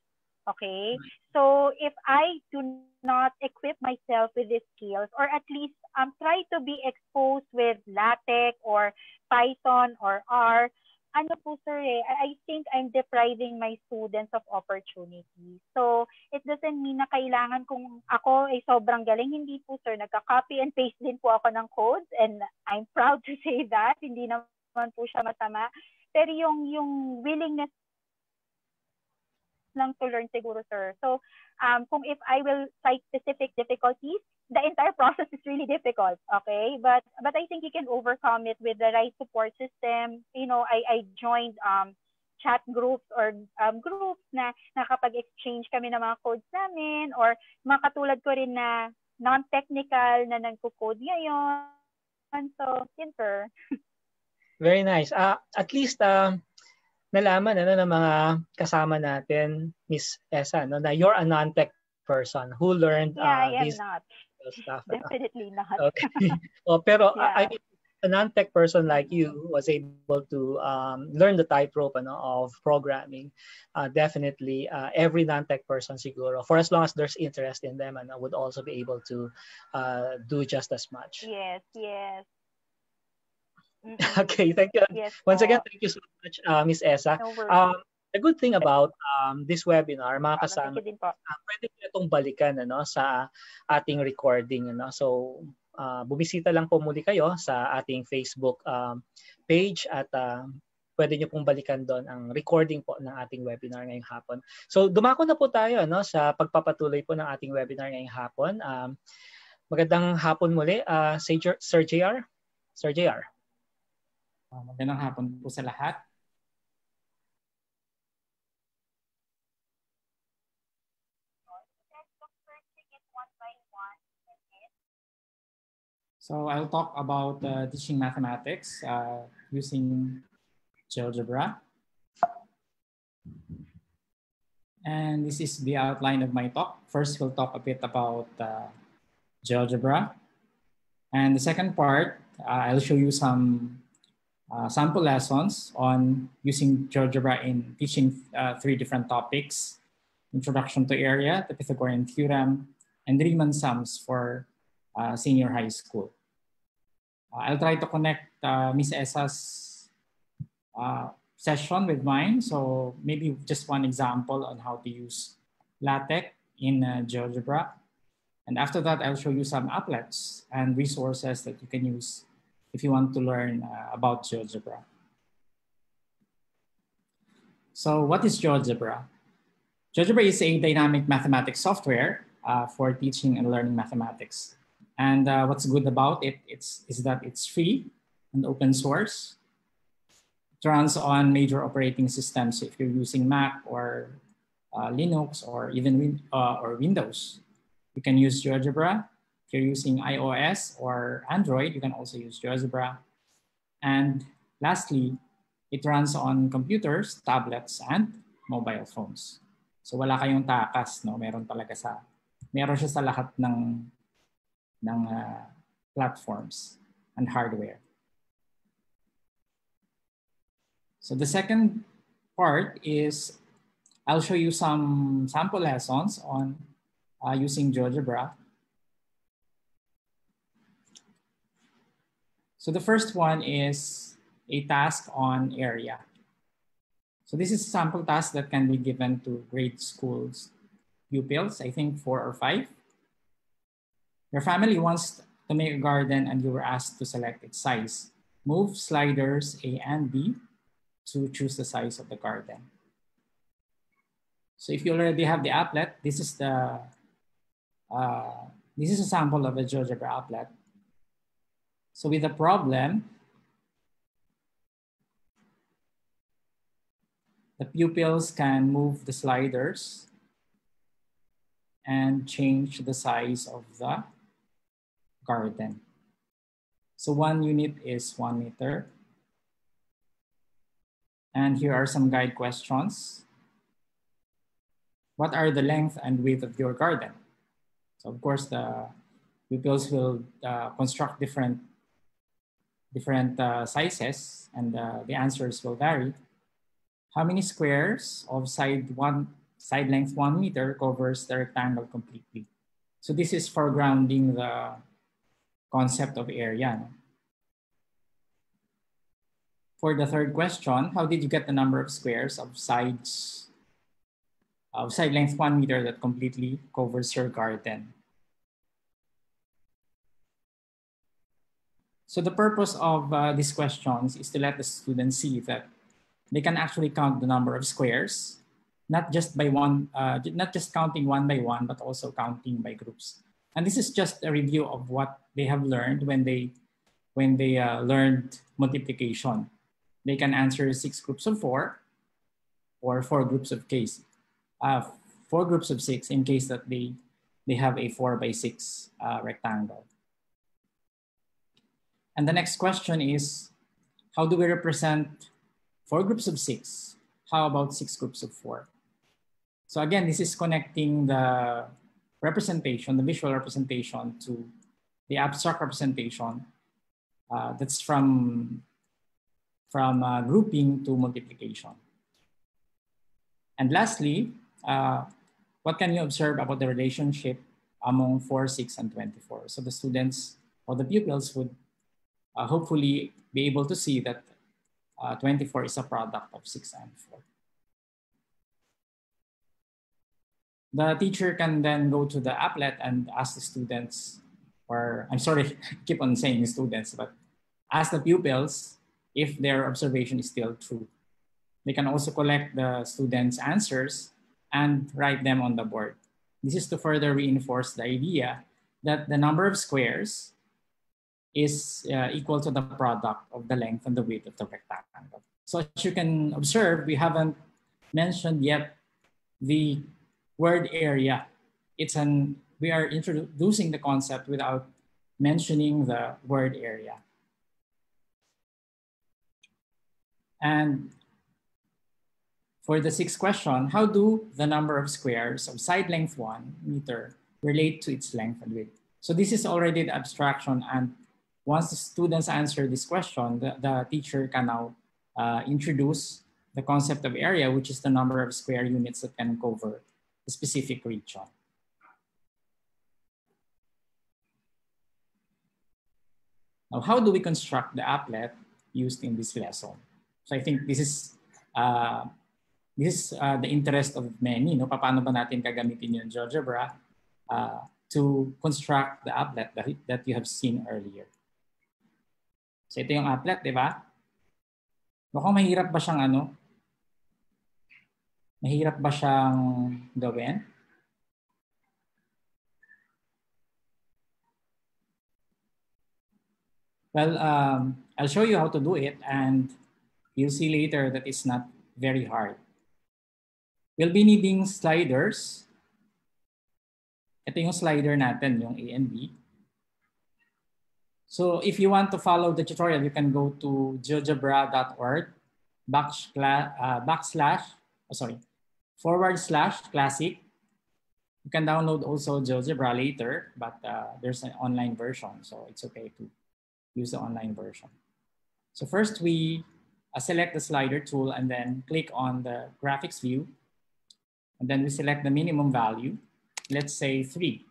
Okay? So if I do not equip myself with these skills or at least um try to be exposed with LaTeX or Python or R, ano po sir eh, I think I'm depriving my students of opportunity. So, it doesn't mean na kailangan kung ako ay sobrang galing. Hindi po sir, nagka-copy and paste din po ako ng codes and I'm proud to say that. Hindi naman po siya masama. Pero yung, yung willingness lang to learn siguro sir. So, um, kung if I will cite specific difficulties, the entire process is really difficult okay but but i think you can overcome it with the right support system you know i i joined um chat groups or um, groups na nakapag-exchange kami ng mga codes namin or mga katulad ko rin na non-technical na nagko-code ngayon. So, yun sir. Very nice. Uh, at least uh, nalaman ano, ng mga kasama natin, Miss Esa, no, na you're a non-tech person who learned uh, yeah, I am these, not stuff. Definitely not. Okay. oh, pero yeah. I, a non-tech person like you was able to um, learn the tightrope ano, of programming. Uh, definitely, uh, every non-tech person siguro, for as long as there's interest in them, and would also be able to uh, do just as much. Yes, yes. okay, thank you. Yes, Once again, thank you so much, uh, Miss Esa. No um, the good thing about um, this webinar, mga Ah, kasama, uh, pwede nyo itong balikan ano, sa ating recording. Ano? So, uh, bumisita lang po muli kayo sa ating Facebook um, page at uh, pwede nyo pong balikan doon ang recording po ng ating webinar ngayong hapon. So, dumako na po tayo no, sa pagpapatuloy po ng ating webinar ngayong hapon. Um, magandang hapon muli, uh, Sir JR. Sir JR. Uh, magandang hapon po sa lahat. So I'll talk about uh, teaching mathematics uh, using GeoGebra. And this is the outline of my talk. First, we'll talk a bit about uh, GeoGebra. And the second part, uh, I'll show you some uh, sample lessons on using GeoGebra in teaching uh, three different topics. Introduction to area, the Pythagorean theorem, and Riemann sums for uh, senior high school. Uh, I'll try to connect uh, Miss Esa's uh, session with mine. So maybe just one example on how to use LaTeX in GeoGebra. And after that, I'll show you some applets and resources that you can use if you want to learn uh, about GeoGebra. So what is GeoGebra? GeoGebra is a dynamic mathematics software uh, for teaching and learning mathematics. And uh, what's good about it it's, is that it's free and open source. It runs on major operating systems if you're using Mac or uh, Linux or even win, uh, or Windows. You can use GeoGebra. You're using iOS or Android, you can also use GeoGebra. And lastly, it runs on computers, tablets, and mobile phones. So wala kayong takas, no? Meron talaga sa meron siya sa lahat ng ng uh, platforms and hardware. So the second part is I'll show you some sample lessons on uh, using GeoGebra. So the first one is a task on area. So this is a sample task that can be given to grade schools pupils, I think four or five. Your family wants to make a garden and you were asked to select its size. Move sliders A and B to choose the size of the garden. So if you already have the applet, this is the uh, this is a sample of a GeoGebra applet. So with the problem, the pupils can move the sliders and change the size of the garden. So one unit is one meter. And here are some guide questions. What are the length and width of your garden? So of course, the pupils will uh, construct different, different uh, sizes and uh, the answers will vary. How many squares of side one side length one meter covers the rectangle completely? So this is for grounding the concept of area. For the third question, how did you get the number of squares of sides of side length one meter that completely covers your garden? So the purpose of uh, these questions is to let the students see that they can actually count the number of squares, not just by one, uh, not just counting one by one, but also counting by groups. And this is just a review of what they have learned when they, when they uh, learned multiplication. They can answer six groups of four or four groups of case, uh, four groups of six in case that they, they have a four by six uh, rectangle. And the next question is, how do we represent four groups of six? How about six groups of four? So again, this is connecting the representation, the visual representation to the abstract representation uh, that's from, from uh, grouping to multiplication. And lastly, uh, what can you observe about the relationship among 4, 6, and 24? So the students or the pupils would uh, hopefully be able to see that uh, 24 is a product of 6 and 4. the teacher can then go to the applet and ask the students, or I'm sorry, keep on saying students, but ask the pupils if their observation is still true. They can also collect the students' answers and write them on the board. This is to further reinforce the idea that the number of squares is uh, equal to the product of the length and the width of the rectangle. So as you can observe, we haven't mentioned yet the word area. It's an, we are introducing the concept without mentioning the word area. And for the sixth question, how do the number of squares of side length one meter relate to its length and width? So this is already the abstraction and once the students answer this question, the, the teacher can now uh, introduce the concept of area, which is the number of square units that can cover a specific region. Now, how do we construct the applet used in this lesson? So I think this is uh, this is uh, the interest of many. No? Paano ba natin gagamitin yung GeoGebra uh, to construct the applet that, that you have seen earlier? So ito yung applet, di ba? Mukhang mahirap ba siyang ano? Mahirap ba siyang gawin? Well, um, I'll show you how to do it and you'll see later that it's not very hard. We'll be needing sliders. Ito yung slider natin, yung A and B. So if you want to follow the tutorial, you can go to geogebra.org backslash, uh, backslash oh, sorry, forward slash classic. You can download also GeoGebra later, but uh, there's an online version, so it's okay to use the online version. So first we uh, select the slider tool and then click on the graphics view. And then we select the minimum value. Let's say three.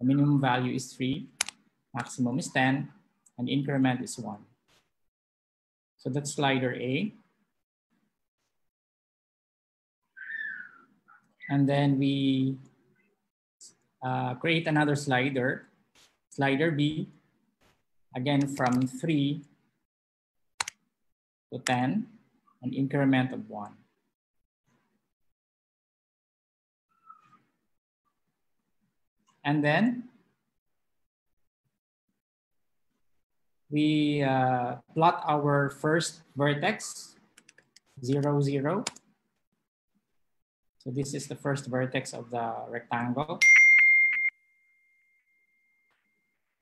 The minimum value is three, maximum is 10, and increment is one. So that's slider A. And then we uh, create another slider, slider B, again from three to 10, an increment of one. And then we uh, plot our first vertex, zero, zero. So this is the first vertex of the rectangle.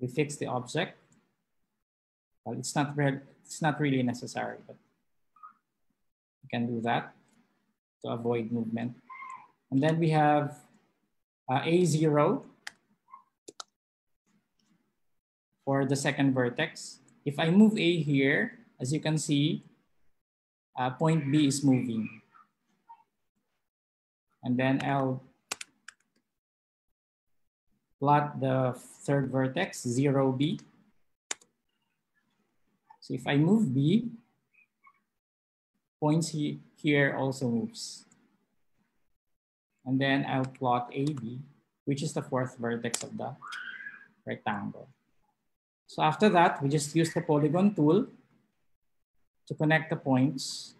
We fix the object. Well, it's not, it's not really necessary, but you can do that to avoid movement. And then we have uh, A0 for the second vertex. If I move A here, as you can see, uh, point B is moving. And then I'll plot the third vertex, 0B. So if I move B, points he, here also moves. And then I'll plot AB, which is the fourth vertex of the rectangle. So after that, we just use the polygon tool to connect the points.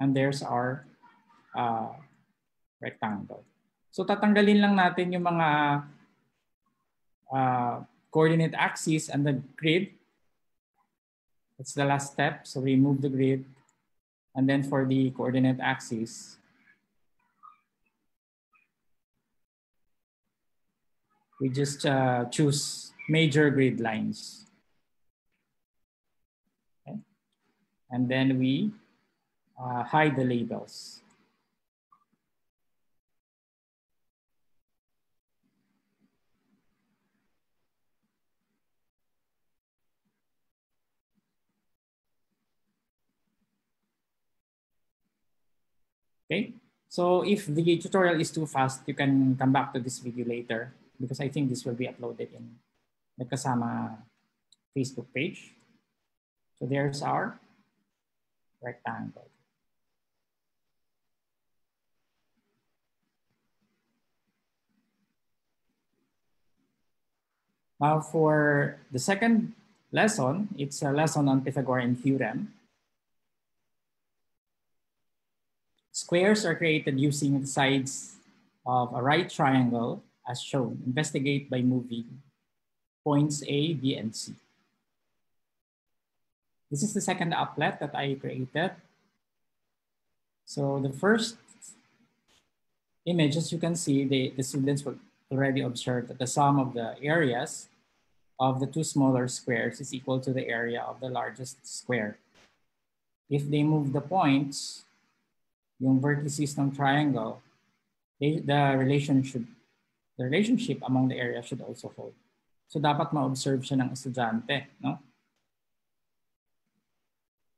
And there's our uh, rectangle. So tatanggalin lang natin yung mga uh, coordinate axis and the grid. That's the last step. So remove the grid. And then for the coordinate axis, we just uh, choose major grid lines. Okay. And then we uh, hide the labels. Okay, so if the tutorial is too fast, you can come back to this video later because I think this will be uploaded in the Kasama Facebook page. So there's our rectangle. Now for the second lesson, it's a lesson on Pythagorean theorem. Squares are created using the sides of a right triangle as shown. Investigate by moving points A, B, and C. This is the second applet that I created. So the first image, as you can see, the, the students will already observed that the sum of the areas of the two smaller squares is equal to the area of the largest square. If they move the points, yung vertices ng triangle, they, the relationship the relationship among the area should also hold. So dapat ma-observe siya ng estudyante, no?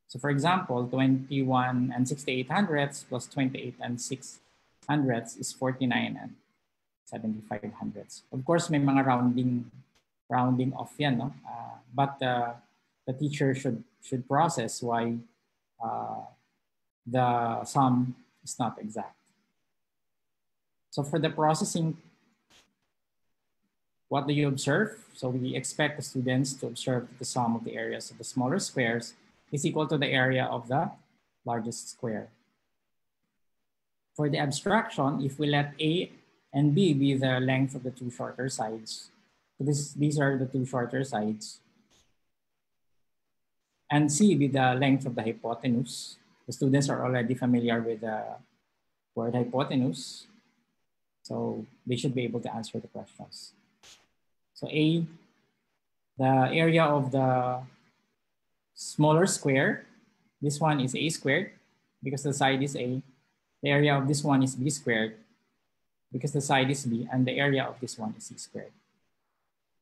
So for example, 21 and 68 hundredths plus 28 and 6 hundredths is 49 and 75 hundredths. Of course, may mga rounding rounding off yan, no? Uh, but uh, the teacher should should process why uh, the sum is not exact. So for the processing, what do you observe? So we expect the students to observe the sum of the areas of the smaller squares is equal to the area of the largest square. For the abstraction, if we let A and B be the length of the two shorter sides, so this, these are the two shorter sides, and C be the length of the hypotenuse. The students are already familiar with the word hypotenuse, so they should be able to answer the questions. So A, the area of the smaller square. This one is a squared because the side is a. The area of this one is b squared because the side is b and the area of this one is c squared.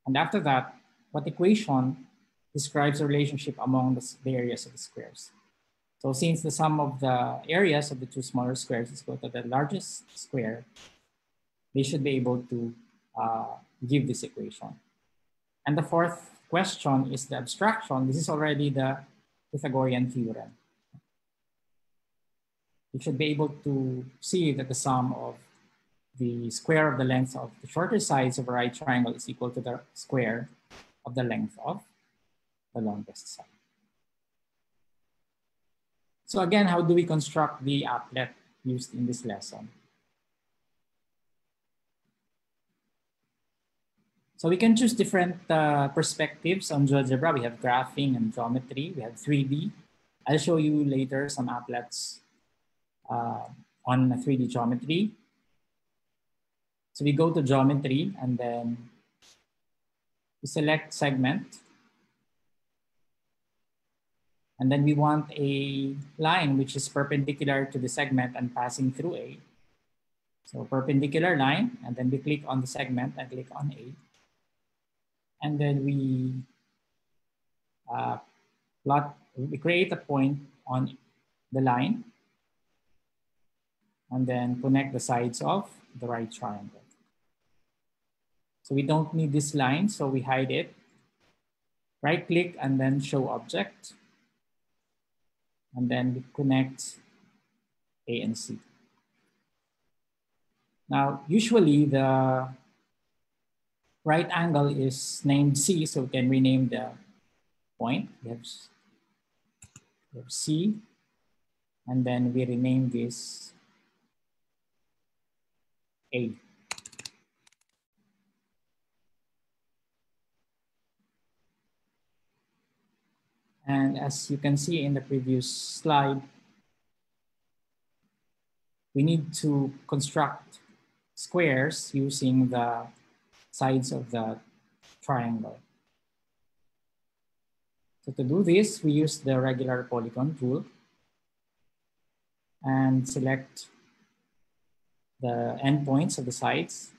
And after that, what equation describes the relationship among the, the areas of the squares? So since the sum of the areas of the two smaller squares is equal to the largest square, they should be able to uh, give this equation. And the fourth question is the abstraction. This is already the Pythagorean theorem. You should be able to see that the sum of the square of the length of the shorter sides of a right triangle is equal to the square of the length of the longest side. So again, how do we construct the applet used in this lesson? So we can choose different uh, perspectives on GeoGebra. We have graphing and geometry. We have 3D. I'll show you later some applets uh, on 3D geometry. So we go to geometry and then we select segment. And then we want a line which is perpendicular to the segment and passing through A. So perpendicular line, and then we click on the segment and click on A and then we uh, plot, we create a point on the line and then connect the sides of the right triangle. So we don't need this line, so we hide it. Right click and then show object. And then we connect A and C. Now, usually the right angle is named C, so we can rename the point. We have, we have C, and then we rename this A. And as you can see in the previous slide, we need to construct squares using the sides of the triangle. So to do this, we use the regular polygon tool and select the endpoints of the sides.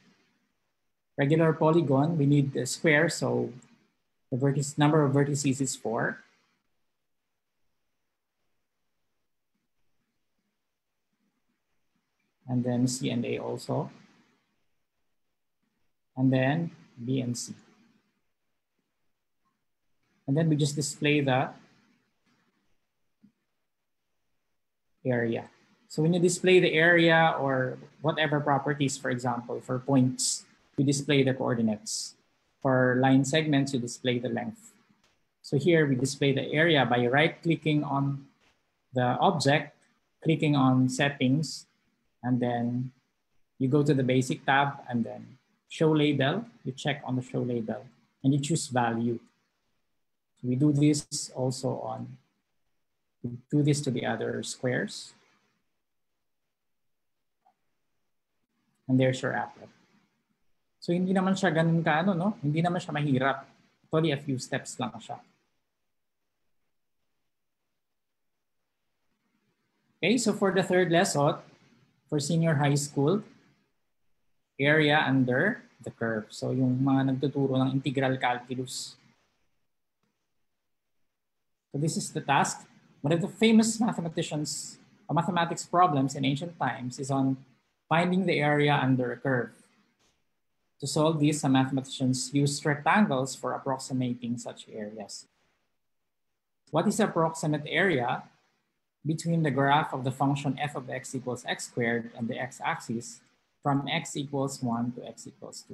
Regular polygon, we need the square, so the vertex, number of vertices is four. And then C and A also and then B and C. And then we just display the area. So when you display the area or whatever properties, for example, for points, you display the coordinates For line segments, you display the length. So here we display the area by right-clicking on the object, clicking on settings, and then you go to the basic tab and then show label, you check on the show label and you choose value. So we do this also on, do this to the other squares. And there's your applet. So hindi naman siya ganun ka ano, no? Hindi naman siya mahirap. Only a few steps lang siya. Okay, so for the third lesson, for senior high school, area under the curve. So yung mga nagtuturo ng integral calculus. So this is the task. One of the famous mathematicians, or mathematics problems in ancient times is on finding the area under a curve. To solve this, some mathematicians used rectangles for approximating such areas. What is the approximate area between the graph of the function f of x equals x squared and the x-axis from x equals 1 to x equals 2.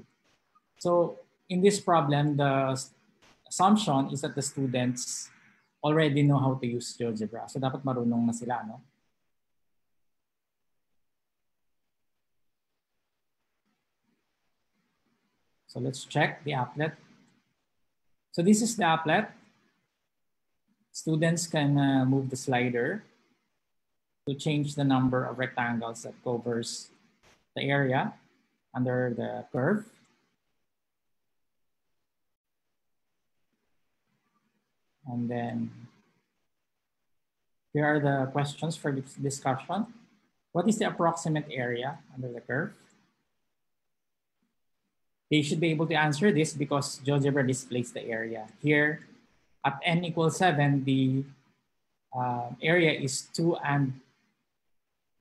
So in this problem, the assumption is that the students already know how to use GeoGebra. So dapat marunong na sila, no? So let's check the applet. So this is the applet. Students can uh, move the slider to change the number of rectangles that covers the area under the curve. And then here are the questions for this discussion. What is the approximate area under the curve? They should be able to answer this because GeoGebra displays the area. Here, at n equals 7, the uh, area is 2 and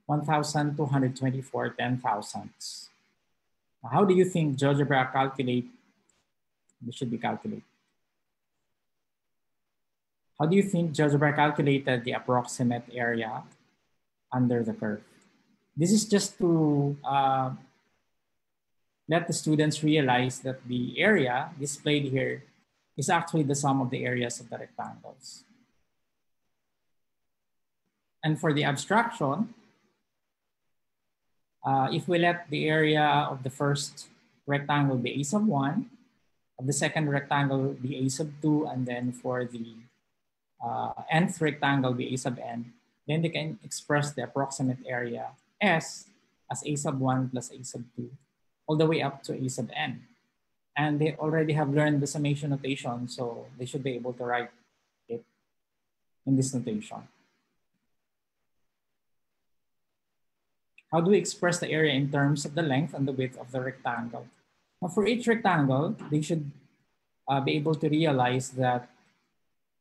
1,224 ten thousandths. How do you think GeoGebra calculate, this should be calculated. How do you think GeoGebra calculated the approximate area under the curve? This is just to uh, let the students realize that the area displayed here is actually the sum of the areas of the rectangles. And for the abstraction, uh, if we let the area of the first rectangle be a sub 1, of the second rectangle be a sub 2, and then for the uh, nth rectangle be a sub n, then they can express the approximate area S as a sub 1 plus a sub 2, all the way up to a sub n. And they already have learned the summation notation, so they should be able to write it in this notation. How do we express the area in terms of the length and the width of the rectangle? Now for each rectangle, they should uh, be able to realize that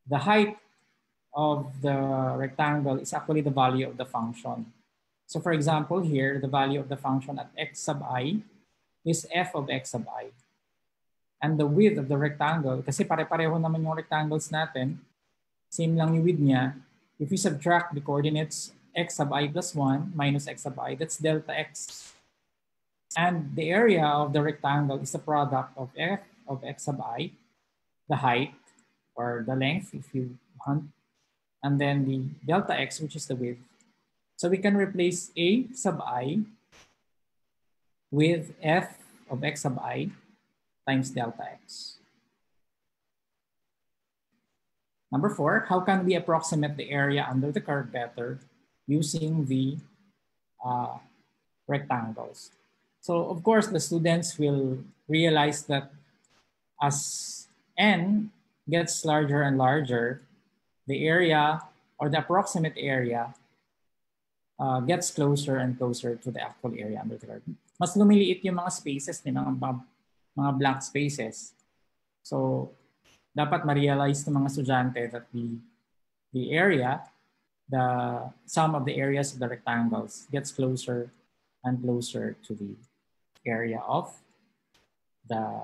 the height of the rectangle is actually the value of the function. So for example, here, the value of the function at x sub i is f of x sub i. And the width of the rectangle, kasi pare-pareho naman yung rectangles natin, same lang yung width niya. If we subtract the coordinates x sub i plus 1 minus x sub i, that's delta x. And the area of the rectangle is the product of f of x sub i, the height or the length if you want, and then the delta x, which is the width. So we can replace a sub i with f of x sub i times delta x. Number four, how can we approximate the area under the curve better using the uh, rectangles. So of course, the students will realize that as n gets larger and larger, the area or the approximate area uh, gets closer and closer to the actual area under the curve. Mas lumiliit yung mga spaces, ni mga, mga blank spaces. So, dapat ma-realize ng mga estudyante that the, the area the sum of the areas of the rectangles gets closer and closer to the area of the,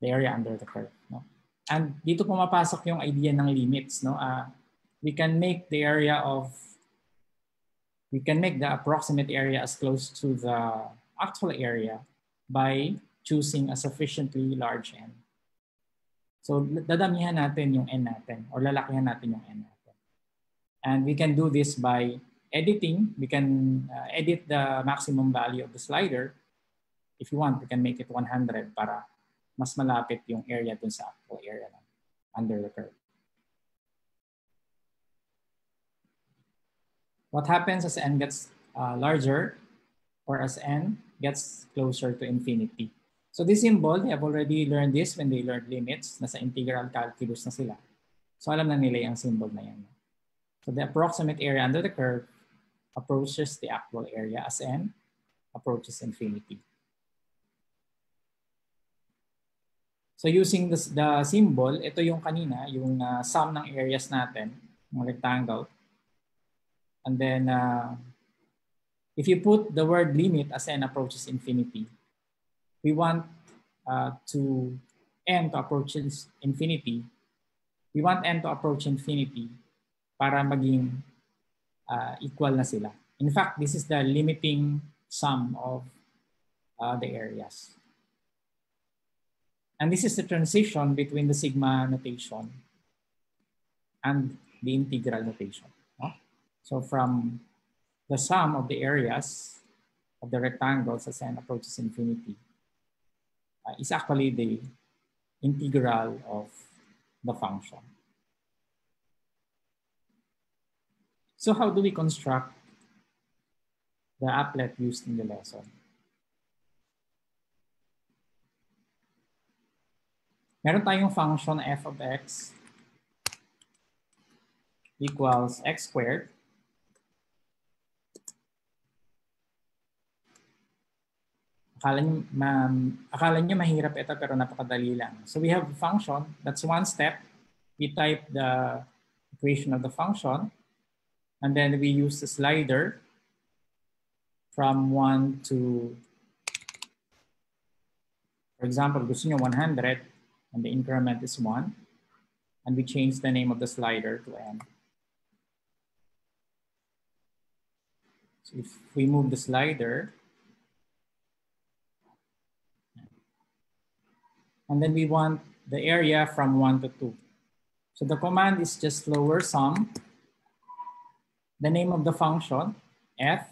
the area under the curve. No? And dito pumapasok yung idea ng limits. No? Uh, we can make the area of, we can make the approximate area as close to the actual area by choosing a sufficiently large n. So dadamihan natin yung n natin or lalakihan natin yung n natin. And we can do this by editing. We can uh, edit the maximum value of the slider. If you want, we can make it 100 para mas malapit yung area dun sa actual area lang, under the curve. What happens as n gets uh, larger or as n gets closer to infinity? So this symbol, they have already learned this when they learned limits. Nasa integral calculus na sila. So alam na nila yung symbol na yan. So the approximate area under the curve approaches the actual area as n approaches infinity. So using this, the symbol, ito yung kanina, yung uh, sum ng areas natin, ng rectangle. And then uh, if you put the word limit as n approaches infinity, we want uh, to n to approach infinity, we want n to approach infinity para maging uh, equal na sila. In fact, this is the limiting sum of uh, the areas. And this is the transition between the sigma notation and the integral notation. No? So from the sum of the areas of the rectangles as n approaches infinity uh, is actually the integral of the function. So how do we construct the applet used in the lesson? Meron tayong function f of x equals x squared Akala nyo, akala nyo mahirap ito pero napakadali lang. So we have a function. That's one step. We type the equation of the function. And then we use the slider from 1 to, for example, gusto nyo 100 and the increment is 1. And we change the name of the slider to n. So if we move the slider, And then we want the area from one to two. So the command is just lower sum, the name of the function, f.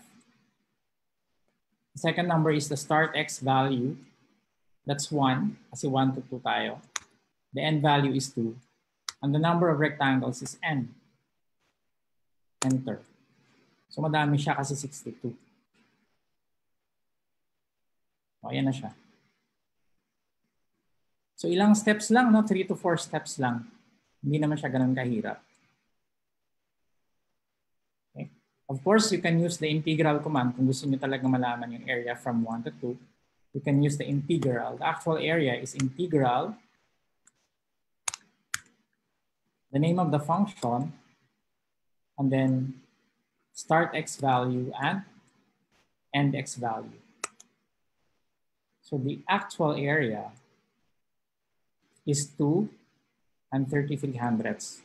The second number is the start x value. That's one, kasi one to two tayo. The end value is two. And the number of rectangles is n. Enter. So madami siya kasi 62. O, ayan na siya. So ilang steps lang, no? 3 to 4 steps lang. Hindi naman siya ganun kahirap. Of course, you can use the integral command kung gusto niyo talaga malaman yung area from 1 to 2. You can use the integral. The actual area is integral. The name of the function, and then start x value and end x value. So the actual area is 2 and 33 hundredths.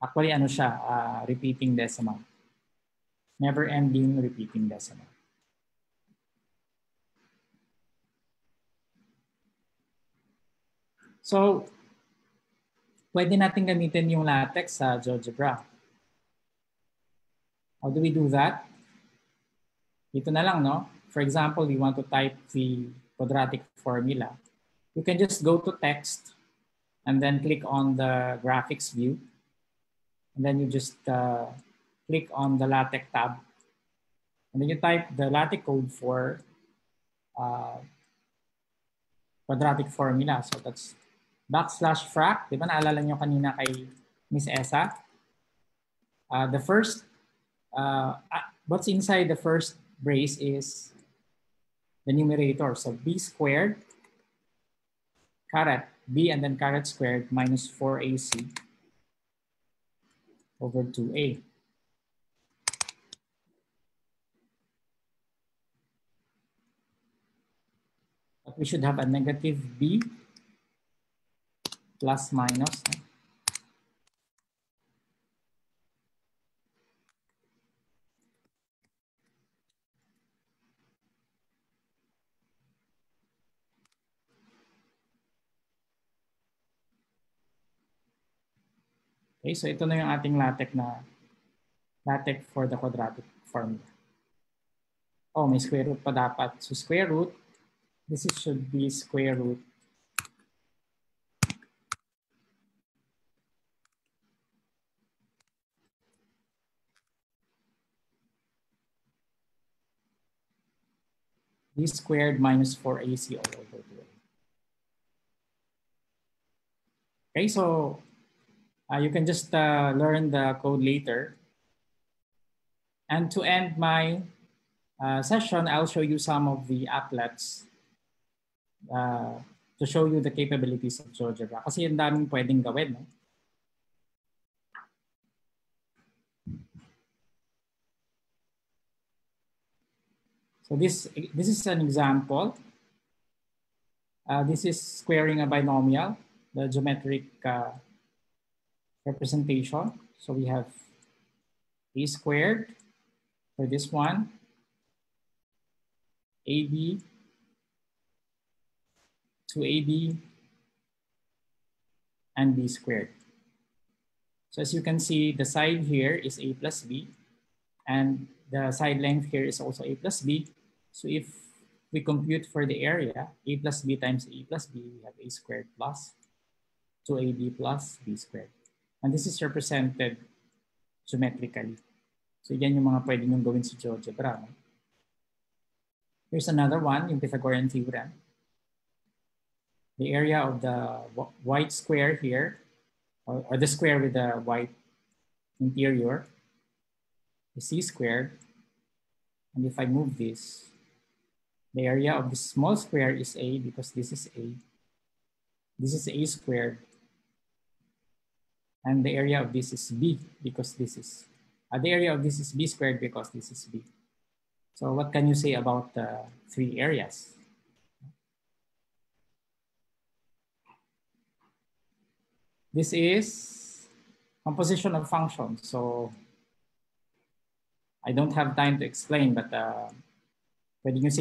Actually, ano siya, uh, repeating decimal. Never ending repeating decimal. So, pwede natin gamitin yung latex sa GeoGebra. How do we do that? Ito na lang, no? For example, we want to type the quadratic formula you can just go to text and then click on the graphics view. And then you just uh, click on the LaTeX tab. And then you type the LaTeX code for uh, quadratic formula. So that's backslash frac. Di ba naalala nyo kanina kay Miss Esa? Uh, the first, uh, what's inside the first brace is the numerator. So b squared caret b and then caret squared minus 4ac over 2a. we should have a negative b plus minus. Okay, so ito na yung ating LaTeX na LaTeX for the quadratic formula. Oh, may square root pa dapat. So square root this should be square root b squared minus 4ac all over 2a. Okay, so uh, you can just uh, learn the code later. And to end my uh, session, I'll show you some of the applets uh, to show you the capabilities of GeoGebra. Kasi yung daming pwedeng gawin. No? So this, this is an example. Uh, this is squaring a binomial, the geometric uh, representation. So we have a squared for this one, AB, 2AB, and B squared. So as you can see, the side here is A plus B, and the side length here is also A plus B. So if we compute for the area, a plus b times a plus b, we have a squared plus 2ab plus b squared. And this is represented geometrically. So yan yung mga pwede nyo gawin sa GeoGebra. No? Here's another one, yung Pythagorean theorem. The area of the white square here, or, or the square with the white interior, is c squared. And if I move this, the area of this small square is A because this is A. This is A squared. And the area of this is B because this is, uh, the area of this is B squared because this is B. So what can you say about the three areas? This is composition of functions. So I don't have time to explain, but uh, pwede nyo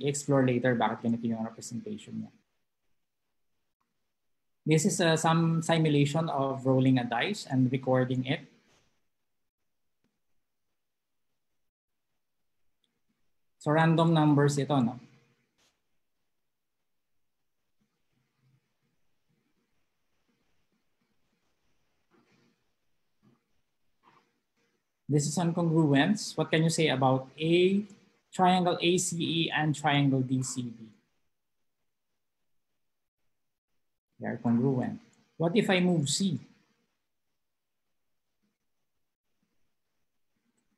i-explore later bakit ganito yung representation niya. This is uh, some simulation of rolling a dice and recording it. So random numbers ito, no? This is incongruence. What can you say about A triangle ACE and triangle DCB. They are congruent. What if I move C?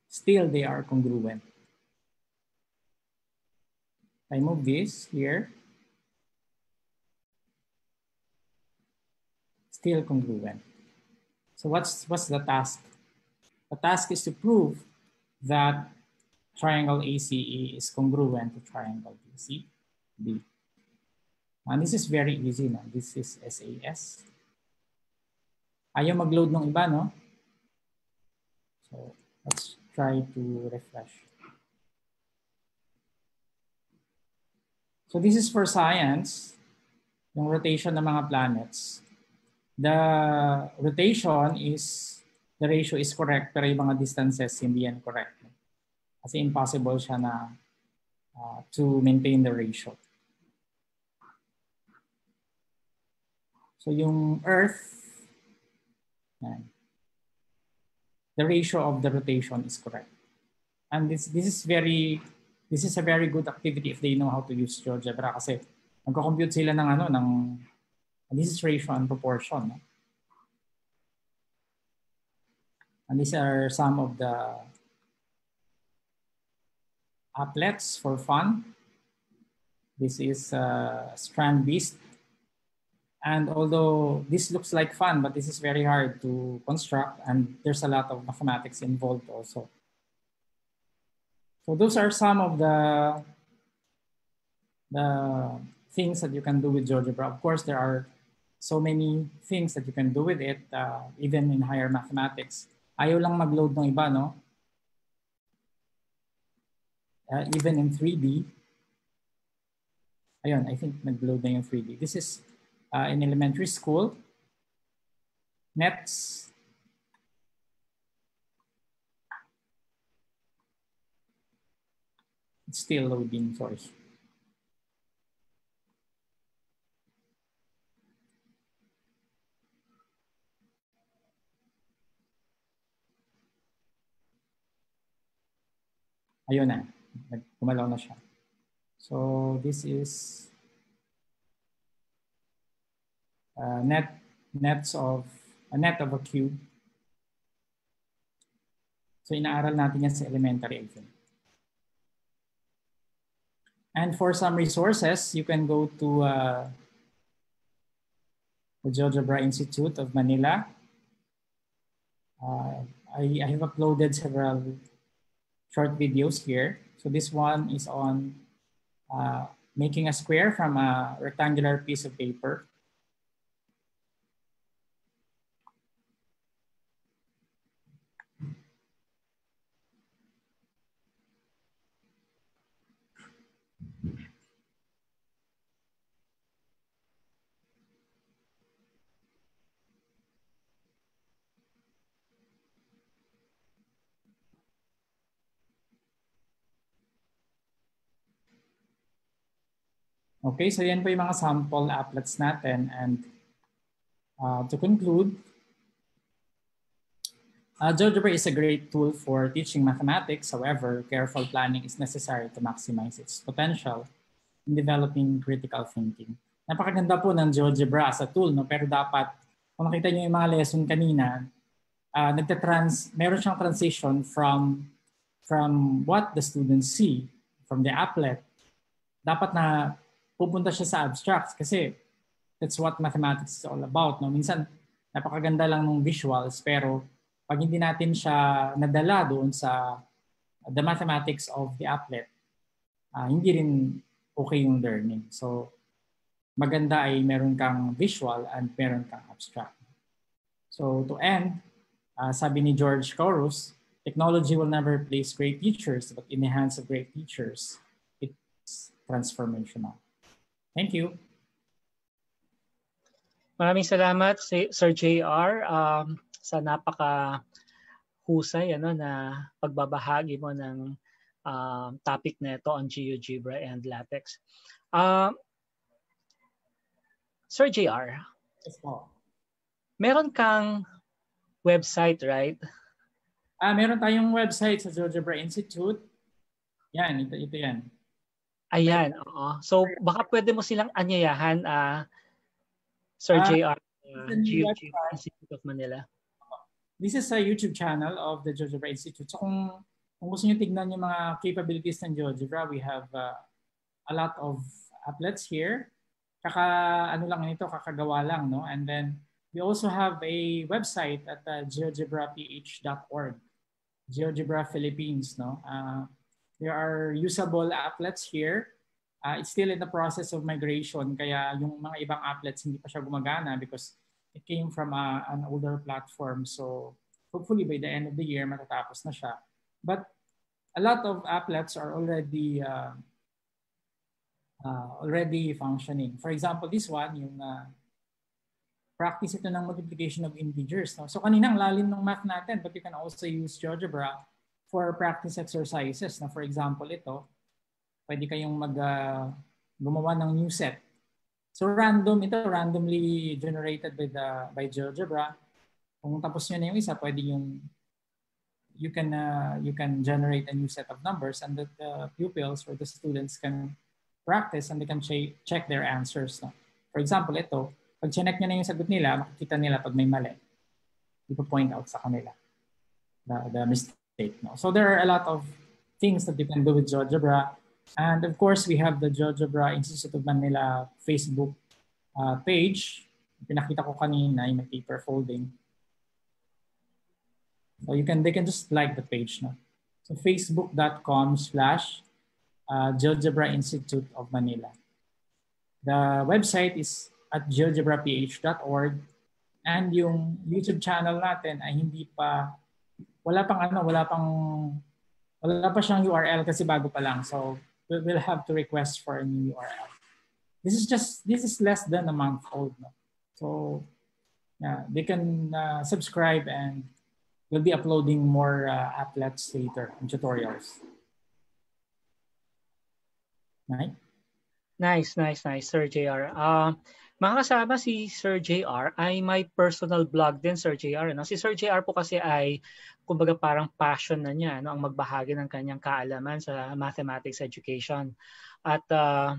Still, they are congruent. I move this here. Still congruent. So what's, what's the task? The task is to prove that triangle ACE is congruent to triangle BCB. And this is very easy. No? This is SAS. Ayaw mag-load ng iba, no? So let's try to refresh. So this is for science, yung rotation ng mga planets. The rotation is, the ratio is correct, pero yung mga distances hindi yan correct. Kasi impossible siya na uh, to maintain the ratio. So yung Earth, yan, the ratio of the rotation is correct. And this, this is very, this is a very good activity if they know how to use GeoGebra kasi nagko-compute sila ng ano, ng, this is ratio and proportion. No? And these are some of the applets for fun. This is uh, Strand Beast. And although this looks like fun, but this is very hard to construct and there's a lot of mathematics involved also. So those are some of the, the things that you can do with GeoGebra. Of course, there are so many things that you can do with it, uh, even in higher mathematics. Ayaw lang mag-load ng iba, no? Uh, even in 3D, ayun, I think nag-load na yung 3D. This is uh, in elementary school. Next. It's still loading, sorry. Ayun na, gumalaw na siya. So this is uh, net nets of a net of a cube. So inaaral natin yan sa elementary exam. And for some resources, you can go to uh, the GeoGebra Institute of Manila. Uh, I, I have uploaded several short videos here. So this one is on uh, making a square from a rectangular piece of paper. Okay, so yan po yung mga sample applets natin. And uh, to conclude, uh, GeoGebra is a great tool for teaching mathematics. However, careful planning is necessary to maximize its potential in developing critical thinking. Napakaganda po ng GeoGebra as a tool, no? pero dapat, kung nakita niyo yung mga lesson kanina, uh, nagtatrans, meron siyang transition from from what the students see from the applet. Dapat na pupunta siya sa abstracts kasi that's what mathematics is all about. No? Minsan, napakaganda lang ng visuals pero pag hindi natin siya nadala doon sa the mathematics of the applet, uh, hindi rin okay yung learning. So, maganda ay meron kang visual and meron kang abstract. So, to end, uh, sabi ni George Corus, technology will never replace great teachers, but in the great teachers, it's transformational. Thank you. Maraming salamat Sir JR um, sa napaka husay ano na pagbabahagi mo ng um, topic nito on GeoGebra and LaTeX. Uh, Sir JR, yes, po. meron kang website, right? Ah, meron tayong website sa GeoGebra Institute. Yan, ito, ito yan. Ayan, oo. So baka pwede mo silang anyayahan, uh, Sir uh, JR, uh, GeoGebra Institute of Manila. This is a YouTube channel of the GeoGebra Institute. So kung, kung gusto niyo tignan yung mga capabilities ng GeoGebra, we have uh, a lot of applets here. Kaka, ano lang nito, kakagawa lang, no? And then we also have a website at uh, geogebraph.org, GeoGebra Philippines, no? Uh, There are usable applets here. Uh, it's still in the process of migration kaya yung mga ibang applets hindi pa siya gumagana because it came from a, an older platform. So hopefully by the end of the year matatapos na siya. But a lot of applets are already uh, uh, already functioning. For example, this one, yung uh, practice ito ng multiplication of integers. No? So kanina ang lalim ng math natin, but you can also use GeoGebra for practice exercises. Na for example, ito, pwede kayong mag uh, gumawa ng new set. So random ito, randomly generated by the by GeoGebra. Kung tapos niyo na yung isa, pwede yung you can uh, you can generate a new set of numbers and that the pupils or the students can practice and they can ch- check their answers. No? For example, ito, pag chinek nyo na yung sagot nila, makikita nila pag may mali. Ipo-point out sa kanila the, the mistake No? So there are a lot of things that you can do with GeoGebra. And of course, we have the GeoGebra Institute of Manila Facebook uh, page. Pinakita ko kanina yung paper folding. So you can, they can just like the page. No? So facebook.com slash uh, GeoGebra Institute of Manila. The website is at geogebraph.org and yung YouTube channel natin ay hindi pa wala pang ano, wala pang wala pa siyang URL kasi bago pa lang. So we'll have to request for a new URL. This is just this is less than a month old. No? So yeah, they can uh, subscribe and we'll be uploading more uh, applets later and tutorials. Right? Nice, nice, nice, Sir JR. Uh, mga kasama si Sir JR ay may personal blog din, Sir JR. No? Si Sir JR po kasi ay, kumbaga parang passion na niya, no? ang magbahagi ng kanyang kaalaman sa mathematics education. At uh,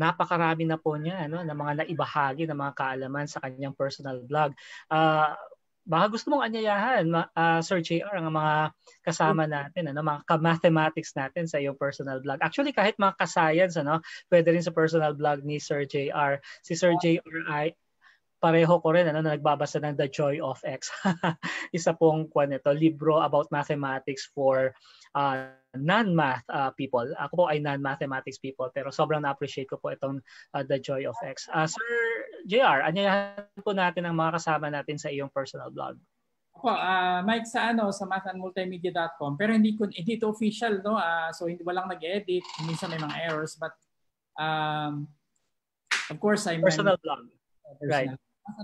napakarami na po niya no, ng mga naibahagi ng mga kaalaman sa kanyang personal blog. Uh, baka gusto mong anyayahan, uh, Sir JR, ang mga kasama natin, ano, mga ka-mathematics natin sa iyong personal blog. Actually, kahit mga ka-science, ano, pwede rin sa personal blog ni Sir JR. Si Sir JR ay pareho ko rin ano, na nagbabasa ng The Joy of X. Isa pong kwan ito, libro about mathematics for uh, non-math uh, people. Ako po ay non-mathematics people pero sobrang na-appreciate ko po itong uh, The Joy of X. Uh, Sir JR, anyayahan po natin ang mga kasama natin sa iyong personal blog. Ako, uh, Mike sa ano sa mathandmultimedia.com pero hindi ko hindi to official no uh, so hindi walang nag-edit minsan may mga errors but um, of course I'm personal blog personal. right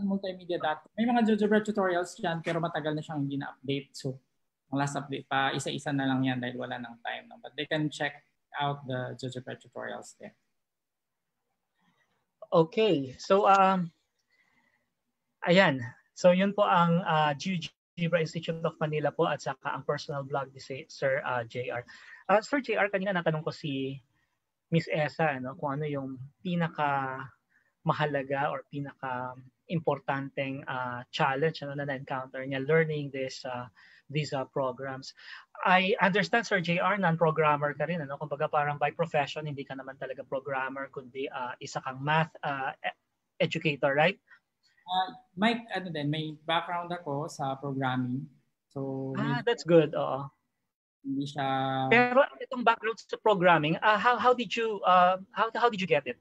multimedia.com. May mga GeoGebra tutorials dyan pero matagal na siyang hindi na-update. So, ang last update pa, isa-isa na lang yan dahil wala ng time. No? But they can check out the GeoGebra tutorials there. Okay. So, um, ayan. So, yun po ang uh, GeoGebra Institute of Manila po at saka ang personal blog ni Sir uh, JR. Uh, Sir JR, kanina natanong ko si Miss Esa no, kung ano yung pinaka mahalaga or pinaka importanteng uh, challenge ano, na na-encounter niya learning this uh, these uh, programs. I understand Sir JR non-programmer ka rin ano kumbaga parang by profession hindi ka naman talaga programmer kundi uh, isa kang math uh, educator right? Uh, Mike ano din may background ako sa programming. So Ah, that's good. Oo. Hindi siya Pero itong background sa programming, uh, how how did you uh, how how did you get it?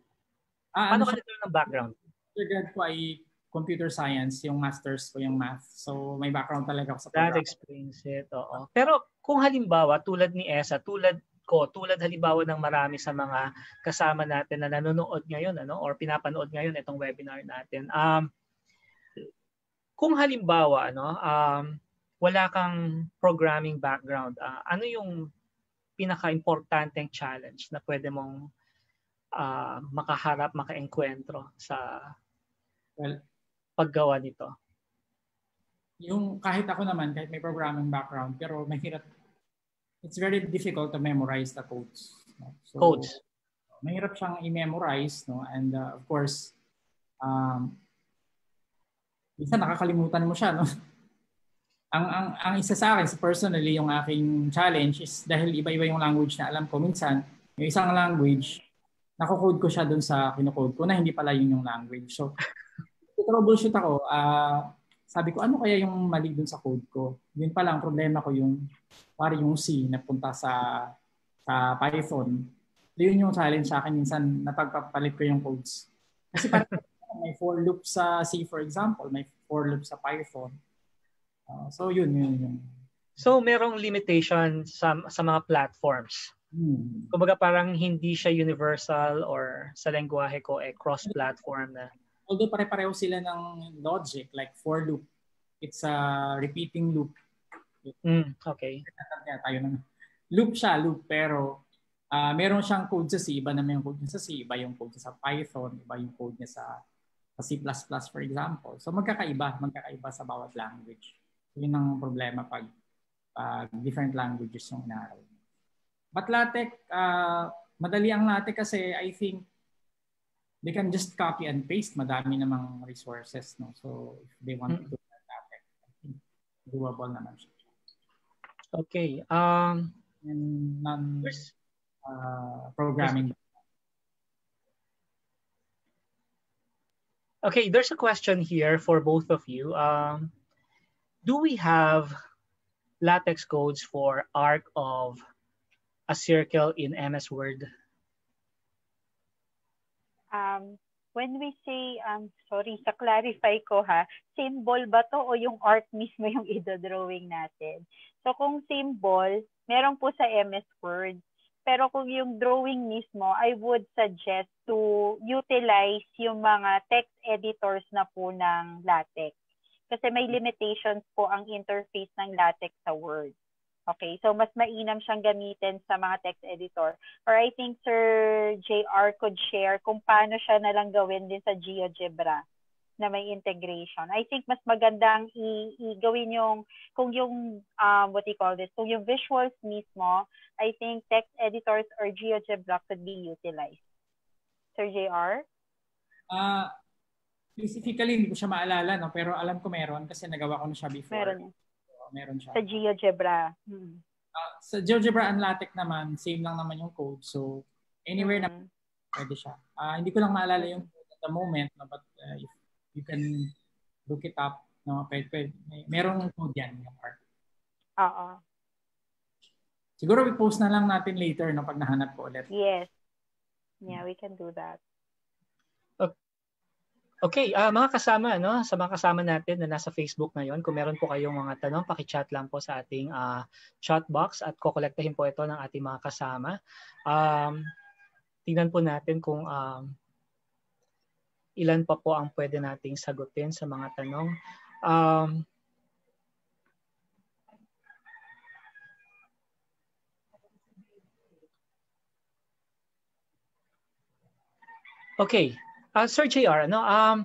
Ah, ano, ano ka nito ng background? Undergrad ko ay computer science, yung masters ko yung math. So may background talaga ako sa program. That explains it, oo. Pero kung halimbawa, tulad ni Esa, tulad ko, tulad halimbawa ng marami sa mga kasama natin na nanonood ngayon ano or pinapanood ngayon itong webinar natin. Um kung halimbawa ano um wala kang programming background, uh, ano yung pinaka-importanteng challenge na pwede mong uh, makaharap, makaengkwentro sa well, paggawa nito? Yung kahit ako naman, kahit may programming background, pero mahirap, it's very difficult to memorize the codes. No? So, codes. Mahirap siyang i-memorize, no? And uh, of course, um, minsan nakakalimutan mo siya, no? ang, ang, ang isa sa akin, personally, yung aking challenge is dahil iba-iba yung language na alam ko. Minsan, yung isang language, nako-code ko siya dun sa kinocode ko na hindi pala yun yung language. So, troubleshoot ako, uh, sabi ko, ano kaya yung mali dun sa code ko? Yun pa lang, problema ko yung, pari yung C na punta sa, sa Python. Yun yung challenge sa akin. Minsan, napagpapalit ko yung codes. Kasi parang may for loop sa C, for example. May for loop sa Python. Uh, so, yun, yun, yun. So, merong limitation sa, sa mga platforms. Hmm. Kumbaga parang hindi siya universal or sa lengguwahe ko eh cross-platform na although pare-pareho sila ng logic, like for loop, it's a repeating loop. Mm, okay. Tayo ng loop siya, loop, pero uh, meron siyang code sa C, iba naman yung code niya sa C, iba yung code niya sa Python, iba yung code niya sa, sa C++ for example. So magkakaiba, magkakaiba sa bawat language. So, yun ang problema pag, pag different languages yung inaral. But LaTeX, uh, madali ang LaTeX kasi I think they can just copy and paste. Madami namang resources. No? So if they want mm-hmm. to do that, I think doable naman siya. Okay. Um, and non uh, programming. Okay, there's a question here for both of you. Um, do we have latex codes for arc of a circle in MS Word? Um, when we say, um, sorry, sa clarify ko ha, symbol ba to o yung art mismo yung idodrawing natin? So kung symbol, meron po sa MS Word. Pero kung yung drawing mismo, I would suggest to utilize yung mga text editors na po ng LaTeX. Kasi may limitations po ang interface ng LaTeX sa Word. Okay, so mas mainam siyang gamitin sa mga text editor. Or I think Sir JR could share kung paano siya nalang gawin din sa GeoGebra na may integration. I think mas magandang i, i gawin yung kung yung um, what do you call this, kung yung visuals mismo, I think text editors or GeoGebra could be utilized. Sir JR? Uh, specifically, hindi ko siya maalala, no? pero alam ko meron kasi nagawa ko na siya before. Meron meron siya. Sa GeoGebra. Hmm. Uh, sa GeoGebra and LaTeX naman, same lang naman yung code. So, anywhere hmm. na pwede siya. Uh, hindi ko lang maalala yung code at the moment, no, but uh, if you can look it up, no, pwede, pwede, may, merong code yan yung part. Oo. Siguro i-post na lang natin later no, pag nahanap ko ulit. Yes. Yeah, we can do that. Okay, uh, mga kasama, no, sa mga kasama natin na nasa Facebook ngayon, kung meron po kayong mga tanong, paki-chat lang po sa ating uh, chat box at kokolektahin po ito ng ating mga kasama. Um, tingnan po natin kung um, ilan pa po ang pwede nating sagutin sa mga tanong. Um, okay, Uh, Sir JR, ano, um,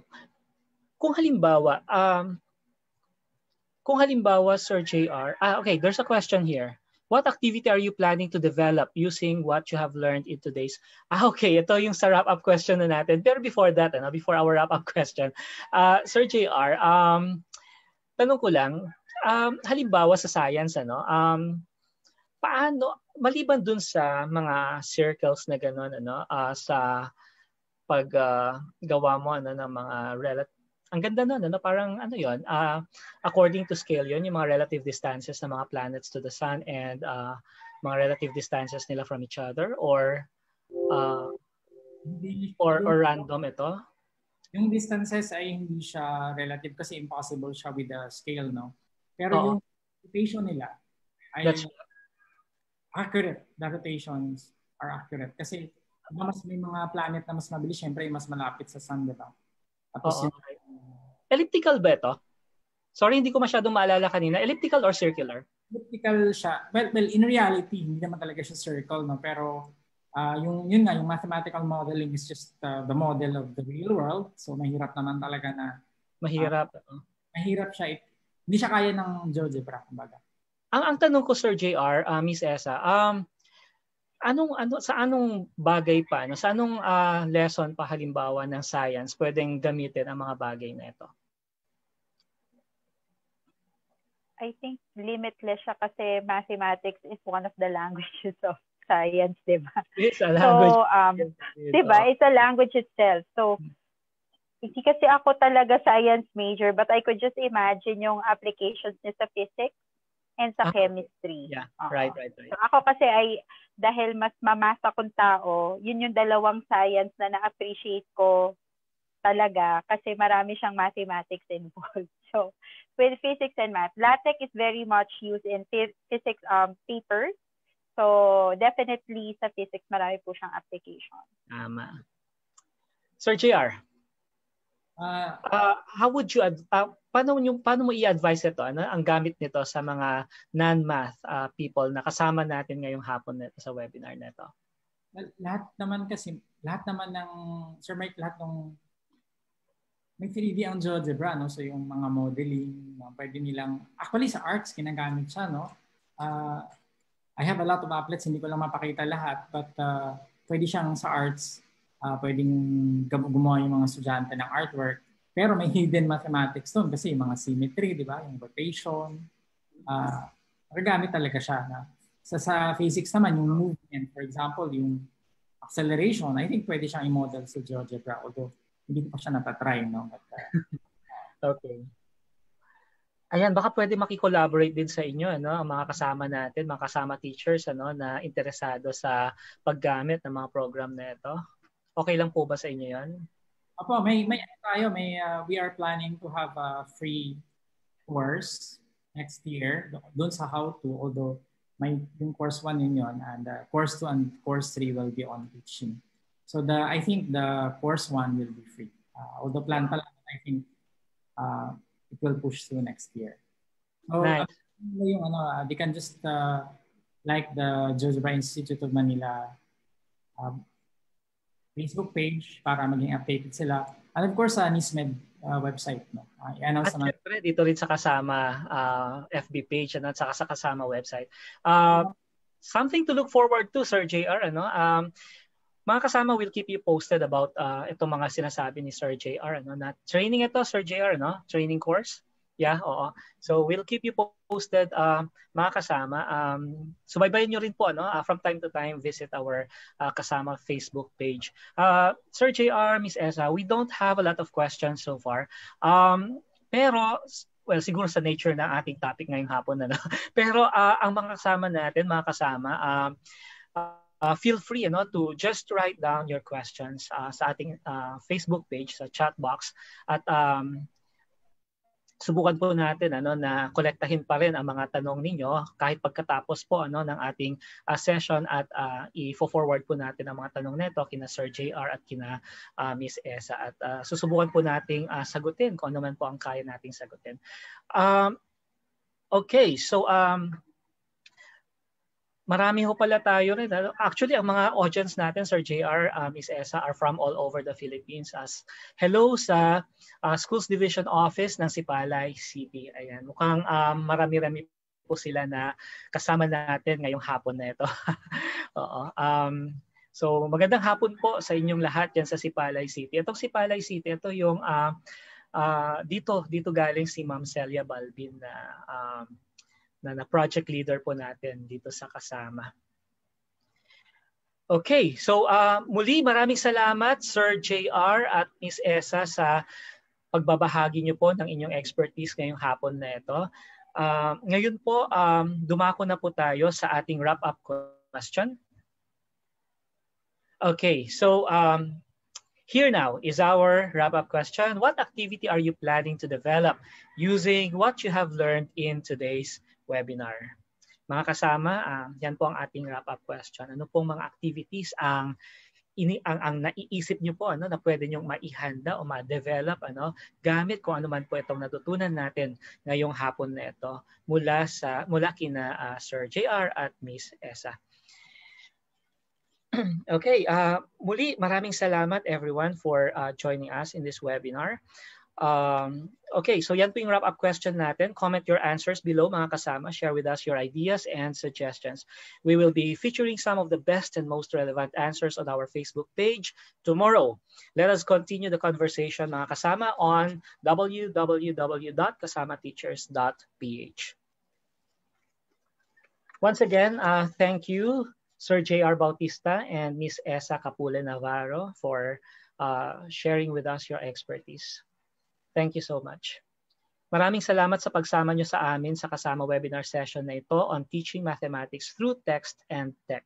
kung halimbawa, um, kung halimbawa, Sir JR, ah, okay, there's a question here. What activity are you planning to develop using what you have learned in today's? Ah, okay, ito yung sa wrap-up question na natin. Pero before that, ano, before our wrap-up question, uh, Sir JR, um, tanong ko lang, um, halimbawa sa science, ano, um, paano, maliban dun sa mga circles na gano'n, ano, uh, sa pag uh, gawa mo ano ng mga relative ang ganda nun, ano, parang ano yon uh, ah, according to scale yon yung mga relative distances ng mga planets to the sun and uh, mga relative distances nila from each other or uh, or, or random ito? Yung distances ay hindi siya relative kasi impossible siya with the scale, no? Pero Oo. yung rotation nila ay That's... accurate. The rotations are accurate. Kasi mas may mga planet na mas mabilis, syempre mas malapit sa sun, di ba? Tapos yung... Elliptical ba ito? Sorry, hindi ko masyadong maalala kanina. Elliptical or circular? Elliptical siya. Well, well in reality, hindi naman talaga siya circle, no? Pero uh, yung, yun nga, yung mathematical modeling is just uh, the model of the real world. So, mahirap naman talaga na... Mahirap. Uh, mahirap siya. Hindi siya kaya ng GeoGebra, kumbaga. Ang, ang tanong ko, Sir JR, uh, Miss Esa, um, anong ano sa anong bagay pa no sa anong uh, lesson pa halimbawa ng science pwedeng gamitin ang mga bagay na ito I think limitless siya kasi mathematics is one of the languages of science, di ba? It's a language. So, um, di ba? It's a language itself. So, hindi kasi ako talaga science major, but I could just imagine yung applications niya sa physics and sa ah, chemistry. Yeah, uh-huh. right, right, right. So ako kasi ay, dahil mas mamasa kong tao, yun yung dalawang science na na-appreciate ko talaga kasi marami siyang mathematics involved. So, with physics and math, LaTeX is very much used in physics um, papers. So, definitely sa physics, marami po siyang application. Tama. Sir JR, uh, uh, how would you, uh, paano, yung, paano mo i-advise ito? Ano ang gamit nito sa mga non-math uh, people na kasama natin ngayong hapon nito sa webinar nito? Well, lahat naman kasi, lahat naman ng, Sir Mike, lahat ng may 3D ang GeoGebra, no? So yung mga modeling, no? pwede nilang, actually sa arts, ginagamit siya, no? Uh, I have a lot of applets, hindi ko lang mapakita lahat, but uh, pwede siyang sa arts uh, pwedeng gumawa yung mga estudyante ng artwork. Pero may hidden mathematics doon kasi yung mga symmetry, di ba? Yung rotation. Uh, magagamit talaga siya. Na, sa, sa physics naman, yung movement, for example, yung acceleration, I think pwede siyang i-model sa GeoGebra. Although, hindi ko siya natatry, no? But, uh, okay. Ayan, baka pwede maki-collaborate din sa inyo ano, ang mga kasama natin, mga kasama teachers ano na interesado sa paggamit ng mga program na ito. Okay lang po ba sa inyo yan? Opo, may, may tayo, may, uh, we are planning to have a free course next year doon sa how to, although may yung course 1 yun yun, and uh, course 2 and course 3 will be on teaching. So the I think the course 1 will be free. Uh, although plan pa lang, I think uh, it will push through next year. So, nice. uh, yung ano, uh, they can just uh, like the GeoGebra Institute of Manila um, Facebook page para maging updated sila. And of course, sa uh, NISMED uh, website. No? Uh, i-announce naman. Syempre, dito rin sa kasama uh, FB page ano, at saka sa kasama website. Uh, something to look forward to, Sir JR. Ano? Um, mga kasama will keep you posted about uh, itong mga sinasabi ni Sir JR. Ano? Na training ito, Sir JR, no? training course. Yeah, oo. So we'll keep you posted uh, mga kasama. Um, subaybayan nyo rin po ano, uh, from time to time visit our uh, kasama Facebook page. Uh, Sir JR, Miss Esa, we don't have a lot of questions so far. Um, pero well siguro sa nature ng ating topic ngayong hapon. Ano? Pero uh, ang mga kasama natin, mga kasama, um, uh, feel free know, to just write down your questions uh, sa ating uh, Facebook page, sa chat box. At um, subukan po natin ano na kolektahin pa rin ang mga tanong ninyo kahit pagkatapos po ano ng ating uh, session at uh, i-forward po natin ang mga tanong nito kina Sir JR at kina uh, Miss Esa at uh, susubukan po nating uh, sagutin kung ano man po ang kaya nating sagutin. Um, okay, so um, marami ho pala tayo rin. Actually, ang mga audience natin, Sir JR, uh, Ms. Esa, are from all over the Philippines. As hello sa uh, Schools Division Office ng Sipalay City. Ayan, mukhang um, marami-rami po sila na kasama natin ngayong hapon na ito. Oo. Um, so magandang hapon po sa inyong lahat yan sa Sipalay City. Itong Sipalay City, ito yung uh, uh, dito dito galing si Ma'am Celia Balbin na um, na, na project leader po natin dito sa kasama. Okay, so uh, muli maraming salamat Sir JR at Ms. Esa sa pagbabahagi niyo po ng inyong expertise ngayong hapon na ito. Uh, ngayon po, um, dumako na po tayo sa ating wrap-up question. Okay, so um, here now is our wrap-up question. What activity are you planning to develop using what you have learned in today's webinar. Mga kasama, uh, yan po ang ating wrap-up question. Ano pong mga activities ang ini ang, ang naiisip niyo po ano na pwede niyo maihanda o ma-develop ano gamit kung ano man po itong natutunan natin ngayong hapon na ito mula sa mula kina uh, Sir JR at Miss Esa. okay, uh, muli maraming salamat everyone for uh, joining us in this webinar. Um, okay, so yan po yung wrap-up question natin. Comment your answers below mga kasama. Share with us your ideas and suggestions. We will be featuring some of the best and most relevant answers on our Facebook page tomorrow. Let us continue the conversation mga kasama on www.kasamateachers.ph. Once again, uh, thank you Sir J.R. Bautista and Ms. Esa Capule Navarro for uh, sharing with us your expertise. Thank you so much. Maraming salamat sa pagsama nyo sa amin sa kasama webinar session na ito on teaching mathematics through text and tech.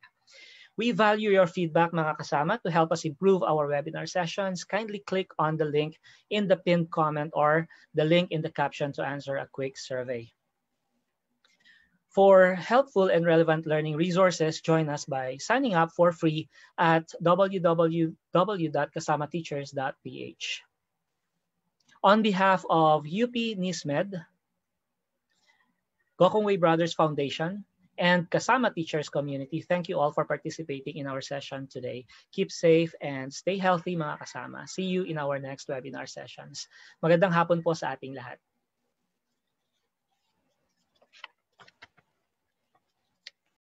We value your feedback mga kasama to help us improve our webinar sessions. Kindly click on the link in the pinned comment or the link in the caption to answer a quick survey. For helpful and relevant learning resources, join us by signing up for free at www.kasamateachers.ph. On behalf of UP NISMED, Gokong Way Brothers Foundation, and Kasama Teachers Community, thank you all for participating in our session today. Keep safe and stay healthy mga kasama. See you in our next webinar sessions. Magandang hapon po sa ating lahat.